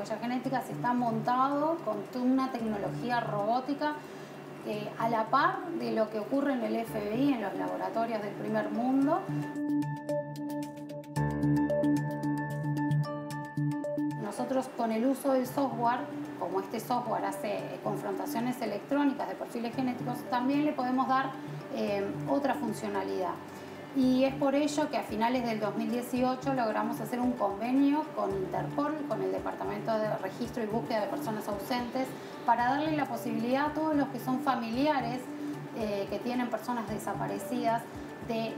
Speaker 9: Nacional de Huellas Genéticas está montado con una tecnología robótica a la par de lo que ocurre en el FBI, en los laboratorios del primer mundo. Nosotros con el uso del software, como este software hace confrontaciones electrónicas de perfiles genéticos, también le podemos dar eh, otra funcionalidad y es por ello que a finales del 2018 logramos hacer un convenio con Interpol, con el Departamento de Registro y Búsqueda de Personas Ausentes, para darle la posibilidad a todos los que son familiares eh, que tienen personas desaparecidas de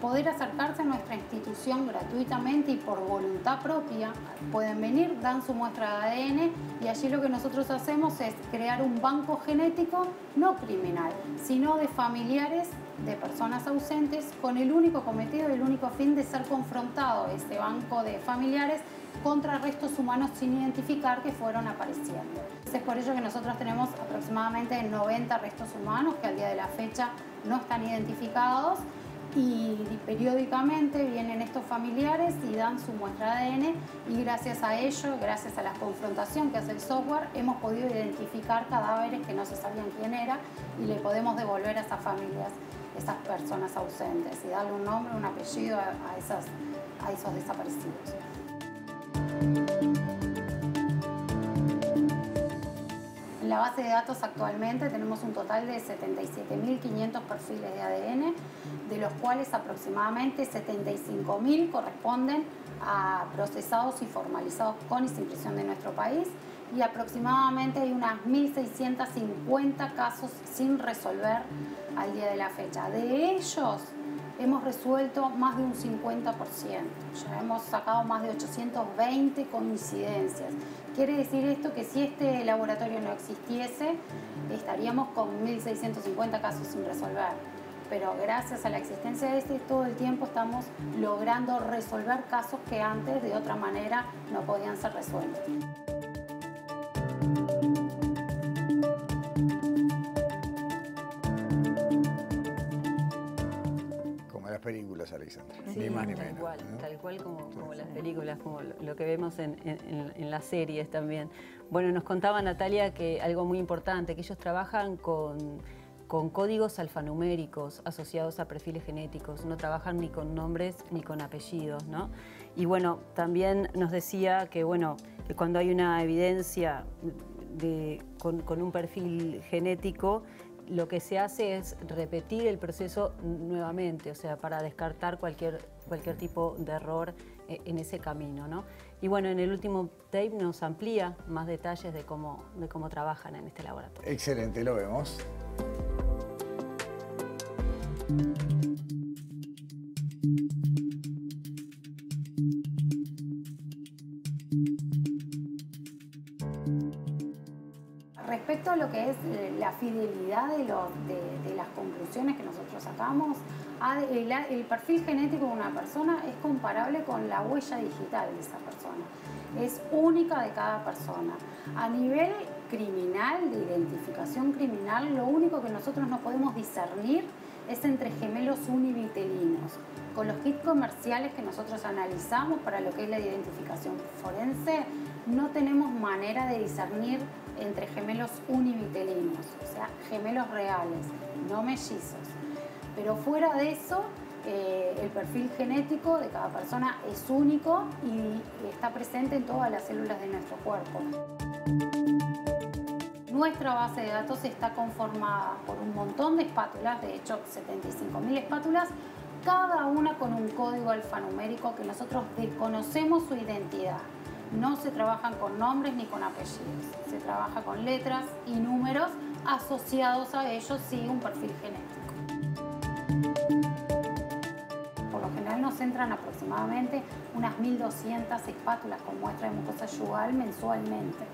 Speaker 9: poder acercarse a nuestra institución gratuitamente y por voluntad propia. Pueden venir, dan su muestra de ADN y allí lo que nosotros hacemos es crear un banco genético no criminal, sino de familiares de personas ausentes con el único cometido y el único fin de ser confrontado este banco de familiares contra restos humanos sin identificar que fueron apareciendo. Es por ello que nosotros tenemos aproximadamente 90 restos humanos que al día de la fecha no están identificados y periódicamente vienen estos familiares y dan su muestra de ADN y gracias a ello, gracias a la confrontación que hace el software, hemos podido identificar cadáveres que no se sabían quién era y le podemos devolver a esas familias esas personas ausentes y darle un nombre, un apellido a, esas, a esos desaparecidos. En la base de datos actualmente tenemos un total de 77.500 perfiles de ADN, de los cuales aproximadamente 75.000 corresponden a procesados y formalizados con y sin prisión de nuestro país y aproximadamente hay unas 1.650 casos sin resolver al día de la fecha. De ellos, hemos resuelto más de un 50%. Ya hemos sacado más de 820 coincidencias. Quiere decir esto que si este laboratorio no existiese, estaríamos con 1.650 casos sin resolver. Pero gracias a la existencia de este, todo el tiempo estamos logrando resolver casos que antes de otra manera no podían ser resueltos.
Speaker 1: Películas, Alexandra.
Speaker 8: ni más ni tal menos. Cual, Tal cual como, las películas, como lo, que vemos en, las series también. Bueno, nos contaba Natalia que algo muy importante, que ellos trabajan con, con códigos alfanuméricos asociados a perfiles genéticos, no trabajan ni con nombres ni con apellidos, ¿no? Y bueno, también nos decía que, bueno, que cuando hay una evidencia de, con, con un perfil genético, lo que se hace es repetir el proceso nuevamente, o sea, para descartar cualquier, cualquier tipo de error eh, en ese camino. ¿no? Y bueno, en el último tape nos amplía más detalles de cómo, de cómo trabajan en este laboratorio.
Speaker 1: Excelente, lo vemos.
Speaker 9: Lo que es eh, la fidelidad de, las conclusiones que nosotros sacamos, el, perfil genético de una persona es comparable con la huella digital de esa persona. Es única de cada persona. A nivel criminal, de identificación criminal, lo único que nosotros no podemos discernir es entre gemelos univitelinos. Con los kits comerciales que nosotros analizamos para lo que es la identificación forense, no tenemos manera de discernir entre gemelos univitelinos, o sea, gemelos reales, no mellizos. Pero fuera de eso, eh, el perfil genético de cada persona es único y está presente en todas las células de nuestro cuerpo. Nuestra base de datos está conformada por un montón de espátulas, de hecho 75.000 espátulas, cada una con un código alfanumérico que nosotros desconocemos su identidad. No se trabajan con nombres ni con apellidos, se trabaja con letras y números asociados a ellos, sí, un perfil genético. Por lo general nos entran aproximadamente unas 1.200 espátulas con muestra de mucosa yugal mensualmente.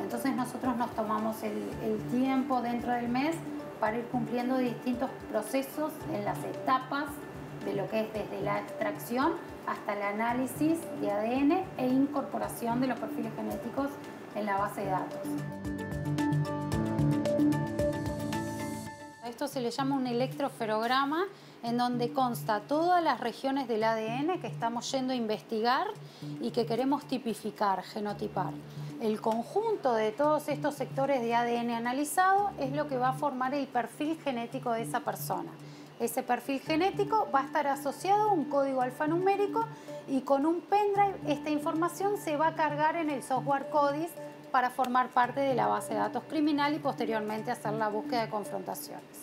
Speaker 9: Entonces nosotros nos tomamos el, el tiempo dentro del mes para ir cumpliendo distintos procesos en las etapas de lo que es desde la extracción hasta el análisis de ADN e incorporación de los perfiles genéticos en la base de datos. Esto se le llama un electroferograma en donde consta todas las regiones del ADN que estamos yendo a investigar y que queremos tipificar, genotipar. El conjunto de todos estos sectores de ADN analizado es lo que va a formar el perfil genético de esa persona. Ese perfil genético va a estar asociado a un código alfanumérico y con un pendrive esta información se va a cargar en el software CODIS para formar parte de la base de datos criminal y posteriormente hacer la búsqueda de confrontaciones.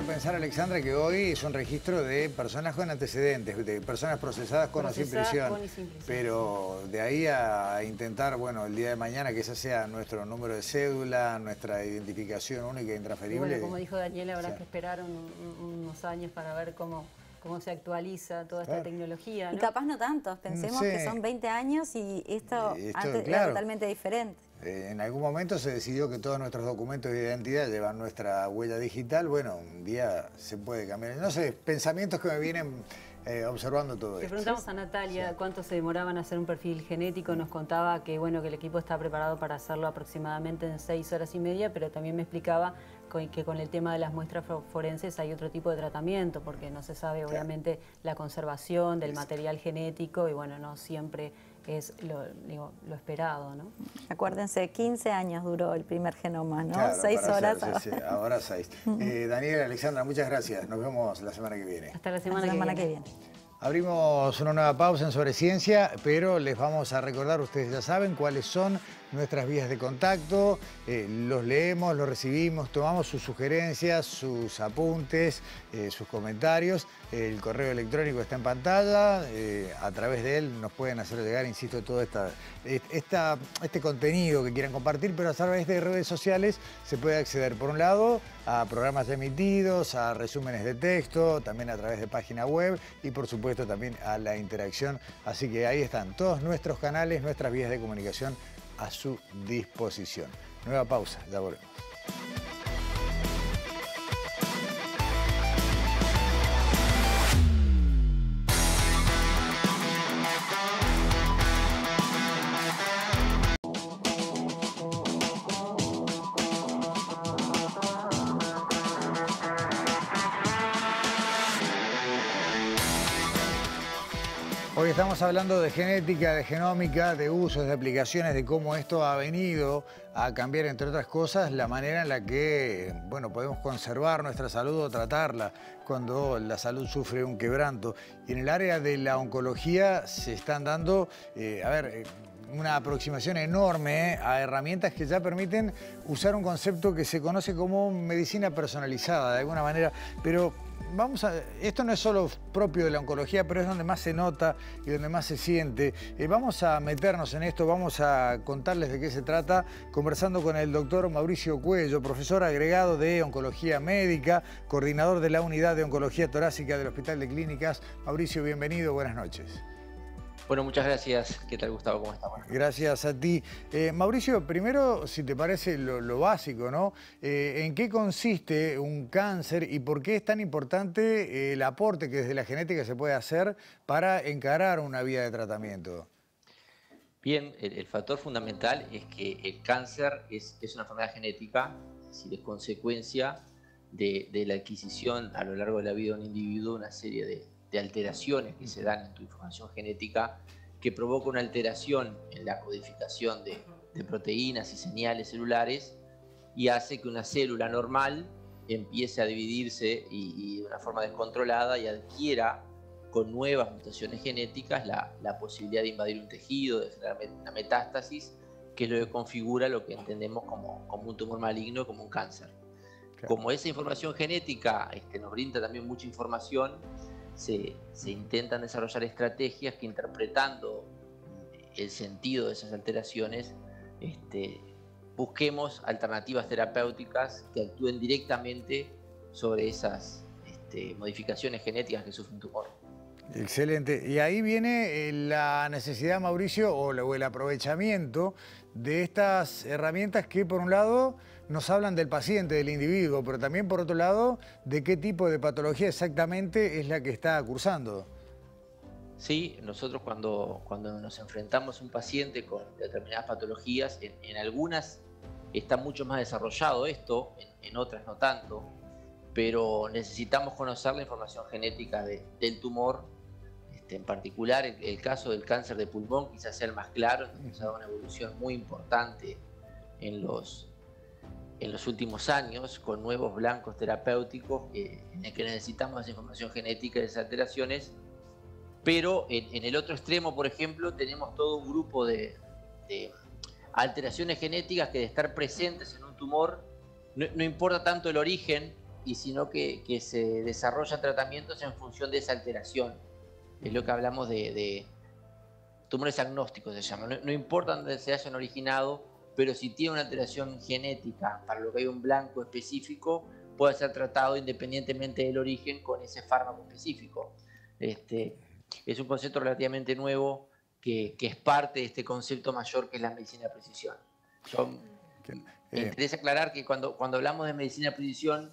Speaker 1: Pensar, Alexandra, que hoy es un registro de personas con antecedentes, de personas procesadas con o sin prisión. Pero de ahí a intentar, bueno, el día de mañana que ese sea nuestro número de cédula, nuestra identificación única e intransferible.
Speaker 8: bueno, como dijo Daniel, habrá que esperar unos años para ver cómo cómo se actualiza toda esta tecnología.
Speaker 3: Y capaz no tantos, pensemos que son 20 años y esto, antes era totalmente diferente.
Speaker 1: Eh, en algún momento se decidió que todos nuestros documentos de identidad llevan nuestra huella digital. Bueno, un día se puede cambiar. No sé, pensamientos que me vienen eh, observando todo
Speaker 8: esto.
Speaker 1: Le
Speaker 8: preguntamos a Natalia cuánto se demoraban a hacer un perfil genético. Nos contaba que, bueno, que el equipo está preparado para hacerlo aproximadamente en seis horas y media, pero también me explicaba que con el tema de las muestras forenses hay otro tipo de tratamiento, porque no se sabe, obviamente, la conservación del material genético y, bueno, no siempre es lo, digo, lo esperado, ¿no?
Speaker 3: Acuérdense, 15 años duró el primer genoma, ¿no? seis horas.
Speaker 1: ahora seis. <laughs> eh, Daniel, Alexandra, muchas gracias. Nos vemos la semana que viene.
Speaker 8: Hasta la semana, que, viene.
Speaker 1: Abrimos una nueva pausa en Sobre Ciencia, pero les vamos a recordar, ustedes ya saben cuáles son nuestras vías de contacto, eh, los leemos, los recibimos, tomamos sus sugerencias, sus apuntes, eh, sus comentarios. El correo electrónico está en pantalla, eh, a través de él nos pueden hacer llegar, insisto, todo esta, este contenido que quieran compartir, pero a través de redes sociales se puede acceder, por un lado, a programas emitidos, a resúmenes de texto, también a través de página web y por supuesto también a la interacción. Así que ahí están todos nuestros canales, nuestras vías de comunicación a su disposición. Nueva pausa, ya volvemos. Estamos hablando de genética, de genómica, de usos, de aplicaciones, de cómo esto ha venido a cambiar, entre otras cosas, la manera en la que bueno, podemos conservar nuestra salud o tratarla cuando la salud sufre un quebranto. Y en el área de la oncología se están dando, eh, a ver, eh, una aproximación enorme a herramientas que ya permiten usar un concepto que se conoce como medicina personalizada, de alguna manera, pero vamos a, esto no es solo propio de la oncología, pero es donde más se nota y donde más se siente. Eh, vamos a meternos en esto, vamos a contarles de qué se trata, conversando con el doctor Mauricio Cuello, profesor agregado de Oncología Médica, coordinador de la Unidad de Oncología Torácica del Hospital de Clínicas. Mauricio, bienvenido, buenas noches.
Speaker 10: Bueno, muchas gracias. ¿Qué tal, Gustavo? ¿Cómo estás?
Speaker 1: Gracias a ti. Eh, Mauricio, primero, si te parece lo, básico, ¿no? Eh, ¿En qué consiste un cáncer y por qué es tan importante eh, el aporte que desde la genética se puede hacer para encarar una vía de tratamiento?
Speaker 10: Bien, el, factor fundamental es que el cáncer es, una enfermedad genética, es decir, es consecuencia de, de la adquisición a lo largo de la vida de un individuo una serie de, de alteraciones que se dan en tu información genética que provoca una alteración en la codificación de, proteínas y señales celulares y hace que una célula normal empiece a dividirse y, de una forma descontrolada y adquiera con nuevas mutaciones genéticas la, posibilidad de invadir un tejido, de generar una metástasis, que es lo que configura lo que entendemos como, como un tumor maligno, como un cáncer. Como esa información genética este, nos brinda también mucha información, se, intentan desarrollar estrategias que interpretando el sentido de esas alteraciones, este, busquemos alternativas terapéuticas que actúen directamente sobre esas este, modificaciones genéticas que sufre un tumor.
Speaker 1: Excelente. Y ahí viene eh, la necesidad, Mauricio, o el aprovechamiento de estas herramientas que, por un lado, nos hablan del paciente, del individuo, pero también por otro lado de qué tipo de patología exactamente es la que está cursando.
Speaker 10: Sí, nosotros cuando, cuando nos enfrentamos a un paciente con determinadas patologías, en, algunas está mucho más desarrollado esto, en, otras no tanto, pero necesitamos conocer la información genética del tumor, este, en particular el, caso del cáncer de pulmón quizás sea el más claro, se ha dado una evolución muy importante en los, en los últimos años con nuevos blancos terapéuticos en el que necesitamos esa información genética de esas alteraciones, pero en, el otro extremo, por ejemplo, tenemos todo un grupo de, alteraciones genéticas que de estar presentes en un tumor, no, importa tanto el origen, y sino que, se desarrollan tratamientos en función de esa alteración. Es lo que hablamos de, tumores agnósticos, se llama. No, no importa dónde se hayan originado, pero si tiene una alteración genética para lo que hay un blanco específico, puede ser tratado independientemente del origen con ese fármaco específico. Este, es un concepto relativamente nuevo que, es parte de este concepto mayor que es la medicina de precisión. me eh, interesa aclarar que cuando, cuando hablamos de medicina de precisión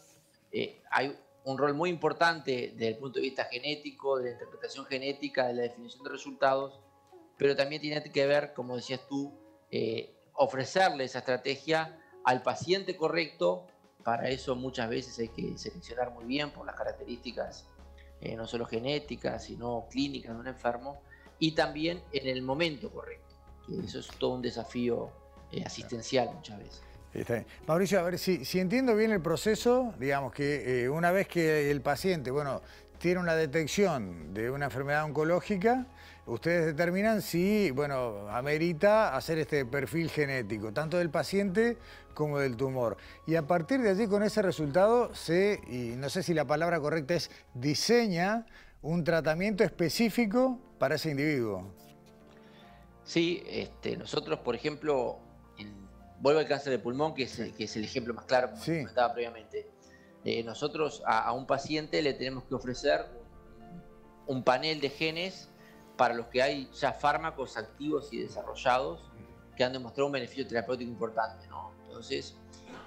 Speaker 10: eh, hay un rol muy importante desde el punto de vista genético, de la interpretación genética, de la definición de resultados, pero también tiene que ver, como decías tú, eh, ofrecerle esa estrategia al paciente correcto. Para eso muchas veces hay que seleccionar muy bien por las características eh, no solo genéticas, sino clínicas de un enfermo, y también en el momento correcto. eso es todo un desafío eh, asistencial muchas veces.
Speaker 1: Mauricio, a ver, si, si, entiendo bien el proceso, digamos que eh, una vez que el paciente, bueno, tiene una detección de una enfermedad oncológica, ustedes determinan si, bueno, amerita hacer este perfil genético, tanto del paciente como del tumor. Y a partir de allí, con ese resultado, se, y no sé si la palabra correcta es, diseña un tratamiento específico para ese individuo.
Speaker 10: Sí, este, nosotros, por ejemplo, vuelvo al cáncer de pulmón, que es, que es el ejemplo más claro, como comentaba previamente. Eh, nosotros a, un paciente le tenemos que ofrecer un panel de genes para los que hay ya fármacos activos y desarrollados que han demostrado un beneficio terapéutico importante. Entonces,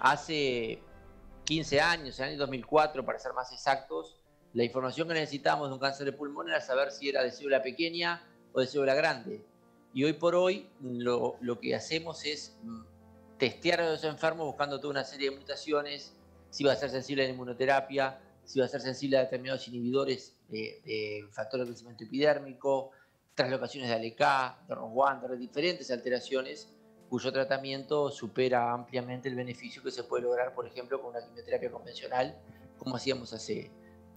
Speaker 10: hace 15 años, en el año 2004, para ser más exactos, la información que necesitábamos de un cáncer de pulmón era saber si era de célula pequeña o de célula grande. Y hoy por hoy lo, lo que hacemos es mm, testear a los enfermos buscando toda una serie de mutaciones, si va a ser sensible a la inmunoterapia, si va a ser sensible a determinados inhibidores de, factores de crecimiento epidérmico, traslocaciones de ALK, de ROS1, de diferentes alteraciones, cuyo tratamiento supera ampliamente el beneficio que se puede lograr, por ejemplo, con una quimioterapia convencional, como hacíamos hace,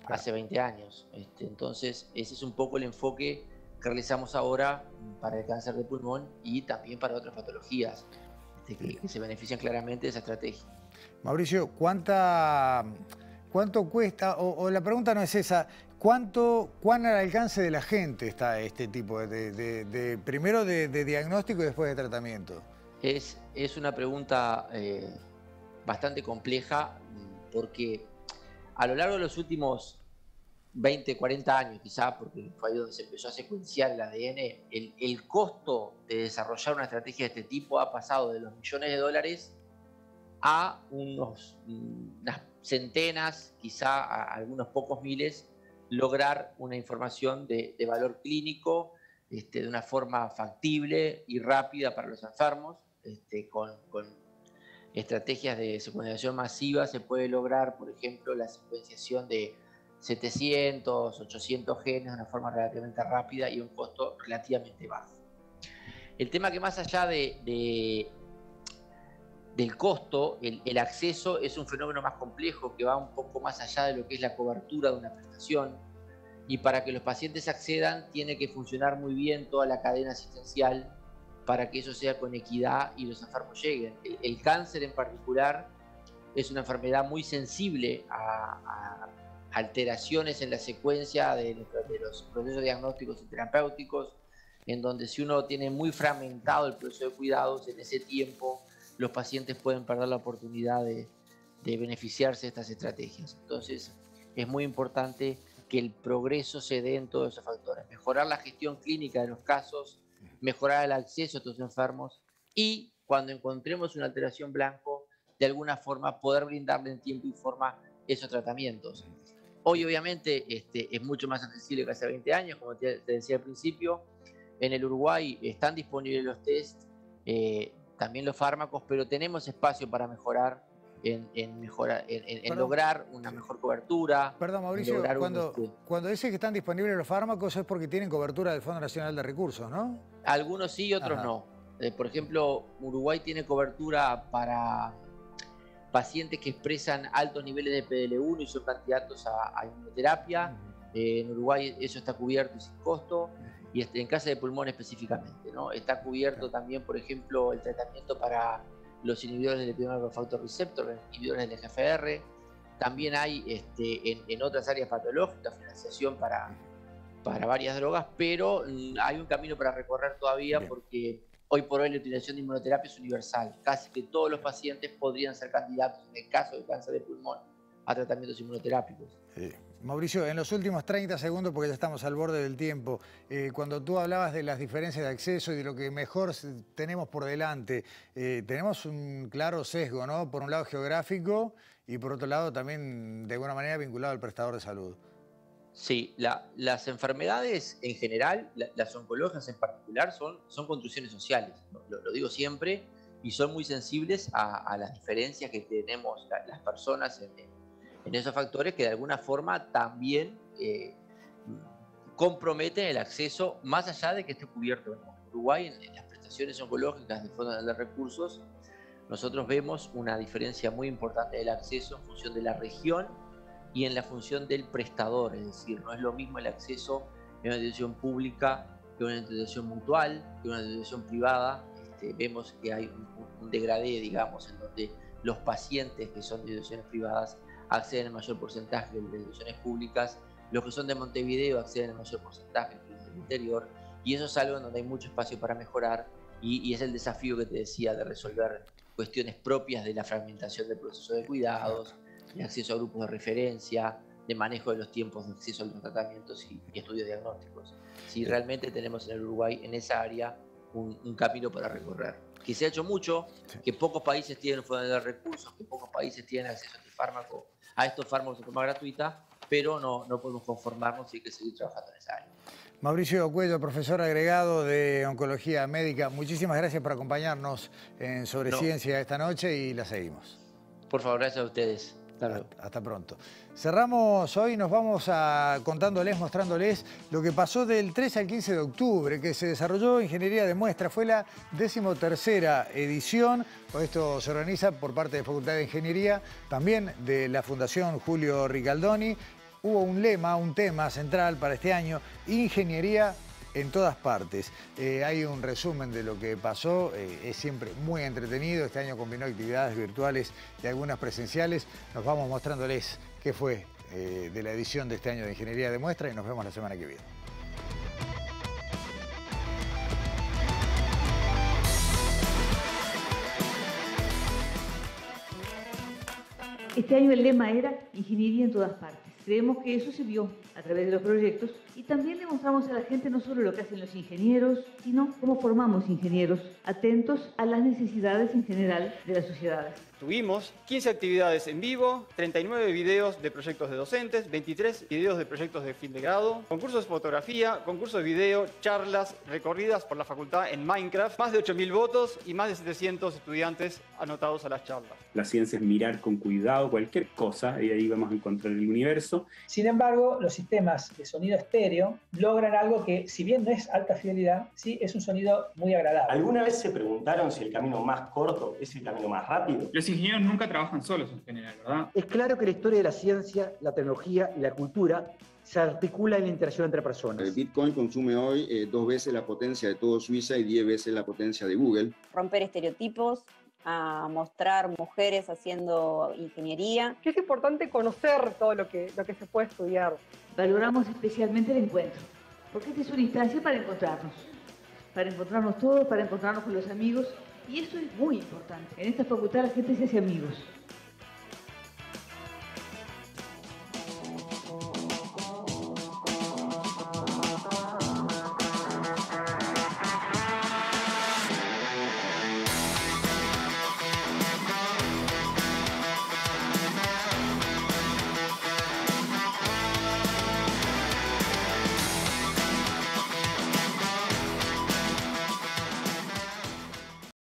Speaker 10: hace 20 años. Este, entonces, ese es un poco el enfoque que realizamos ahora para el cáncer de pulmón y también para otras patologías este, que se benefician claramente de esa estrategia.
Speaker 1: Mauricio, ¿cuánta, ¿cuánto cuesta? O, la pregunta no es esa, ¿cuánto, ¿cuán al alcance de la gente está este tipo de, primero de, diagnóstico y después de tratamiento?
Speaker 10: Es, es una pregunta eh, bastante compleja porque a lo largo de los últimos 20, 40 años quizá, porque fue ahí donde se empezó a secuenciar el ADN, el, costo de desarrollar una estrategia de este tipo ha pasado de los millones de dólares a unos, unas centenas, quizá a algunos pocos miles, lograr una información de, valor clínico este, de una forma factible y rápida para los enfermos, este, con, estrategias de secuenciación masiva se puede lograr, por ejemplo, la secuenciación de 700, 800 genes de una forma relativamente rápida y un costo relativamente bajo. El tema que más allá de, del costo, el, acceso es un fenómeno más complejo que va un poco más allá de lo que es la cobertura de una prestación. Y para que los pacientes accedan, tiene que funcionar muy bien toda la cadena asistencial para que eso sea con equidad y los enfermos lleguen. El, cáncer en particular es una enfermedad muy sensible a, alteraciones en la secuencia de, de los procesos diagnósticos y terapéuticos, en donde si uno tiene muy fragmentado el proceso de cuidados, en ese tiempo los pacientes pueden perder la oportunidad de, beneficiarse de estas estrategias. Entonces, es muy importante que el progreso se dé en todos esos factores. Mejorar la gestión clínica de los casos, mejorar el acceso a estos enfermos y cuando encontremos una alteración blanco, de alguna forma poder brindarle en tiempo y forma esos tratamientos. Hoy obviamente este, es mucho más accesible que hace 20 años, como te, decía al principio. En el Uruguay están disponibles los test. Eh, también los fármacos, pero tenemos espacio para mejorar en, mejorar, en, lograr una mejor cobertura.
Speaker 1: Perdón, Mauricio, cuando, este cuando dice que están disponibles los fármacos es porque tienen cobertura del Fondo Nacional de Recursos, ¿no?
Speaker 10: Algunos sí, otros no. Eh, por ejemplo, Uruguay tiene cobertura para pacientes que expresan altos niveles de PDL1 y son candidatos a, inmunoterapia. Eh, en Uruguay eso está cubierto y sin costo y este, en casa de pulmón específicamente. ¿no? Está cubierto también, por ejemplo, el tratamiento para los inhibidores del epidemiológico factor receptor, los inhibidores del GFR. También hay este, en, otras áreas patológicas financiación para, para varias drogas, pero mm, hay un camino para recorrer todavía porque hoy por hoy la utilización de inmunoterapia es universal. Casi que todos los pacientes podrían ser candidatos, en el caso de cáncer de pulmón, a tratamientos inmunoterápicos.
Speaker 1: Mauricio, en los últimos 30 segundos, porque ya estamos al borde del tiempo, eh, cuando tú hablabas de las diferencias de acceso y de lo que mejor tenemos por delante, eh, tenemos un claro sesgo, ¿no? Por un lado geográfico y por otro lado también de alguna manera vinculado al prestador de salud.
Speaker 10: Sí, las enfermedades en general, las oncológicas en particular, son, son construcciones sociales, lo, digo siempre, y son muy sensibles a, las diferencias que tenemos las personas en, en esos factores que de alguna forma también eh, comprometen el acceso más allá de que esté cubierto en Uruguay en, las prestaciones oncológicas del Fondo de Recursos. Nosotros vemos una diferencia muy importante del acceso en función de la región y en la función del prestador, es decir, no es lo mismo el acceso a una institución pública que una institución mutual, que una institución privada. Este, vemos que hay un, degradé, digamos, en donde los pacientes que son instituciones privadas acceden al mayor porcentaje de instituciones públicas, los que son de Montevideo acceden al mayor porcentaje del interior, y eso es algo en donde hay mucho espacio para mejorar, y, es el desafío que te decía de resolver cuestiones propias de la fragmentación del proceso de cuidados, de acceso a grupos de referencia, de manejo de los tiempos de acceso a los tratamientos y, estudios diagnósticos. Si realmente tenemos en el Uruguay, en esa área, un, camino para recorrer. Que se ha hecho mucho, que pocos países tienen fondo de recursos, que pocos países tienen acceso a, este fármaco, a estos fármacos de forma gratuita, pero no, no podemos conformarnos y hay que seguir trabajando en esa área.
Speaker 1: Mauricio Cuello, profesor agregado de Oncología Médica, muchísimas gracias por acompañarnos en Sobre Ciencia esta noche y la seguimos.
Speaker 10: Por favor, gracias a ustedes.
Speaker 1: Hasta, pronto. Cerramos hoy, nos vamos a contándoles, mostrándoles lo que pasó del 3 al 15 de octubre, que se desarrolló Ingeniería de Muestra. Fue la decimotercera edición. Esto se organiza por parte de Facultad de Ingeniería, también de la Fundación Julio Ricaldoni. Hubo un lema, un tema central para este año, Ingeniería en todas partes. Eh, hay un resumen de lo que pasó, eh, es siempre muy entretenido, este año combinó actividades virtuales y algunas presenciales. Nos vamos mostrándoles qué fue eh, de la edición de este año de Ingeniería de Muestra y nos vemos la semana que viene.
Speaker 11: Este año el lema era Ingeniería en todas partes. Creemos que eso se vio a través de los proyectos y también le mostramos a la gente no solo lo que hacen los ingenieros, sino cómo formamos ingenieros atentos a las necesidades en general de las sociedades.
Speaker 12: Tuvimos 15 actividades en vivo, 39 videos de proyectos de docentes, 23 videos de proyectos de fin de grado, concursos de fotografía, concursos de video, charlas recorridas por la facultad en Minecraft, más de 8.000 votos y más de 700 estudiantes anotados a las charlas.
Speaker 13: La ciencia es mirar con cuidado cualquier cosa y ahí vamos a encontrar el universo.
Speaker 14: Sin embargo, los sistemas de sonido estéreo logran algo que, si bien no es alta fidelidad, sí es un sonido muy agradable.
Speaker 15: ¿Alguna vez se preguntaron si el camino más corto es el camino más rápido?
Speaker 16: Los ingenieros nunca trabajan solos en general, ¿verdad?
Speaker 17: Es claro que la historia de la ciencia, la tecnología y la cultura se articula en la interacción entre personas.
Speaker 18: El Bitcoin consume hoy eh, dos veces la potencia de todo Suiza y diez veces la potencia de Google.
Speaker 19: Romper estereotipos, a mostrar mujeres haciendo ingeniería.
Speaker 20: Que es importante conocer todo lo que, lo que se puede estudiar.
Speaker 11: Valoramos especialmente el encuentro, porque esta es una instancia para encontrarnos, para encontrarnos todos, para encontrarnos con los amigos, y eso es muy importante. En esta facultad la gente se hace amigos.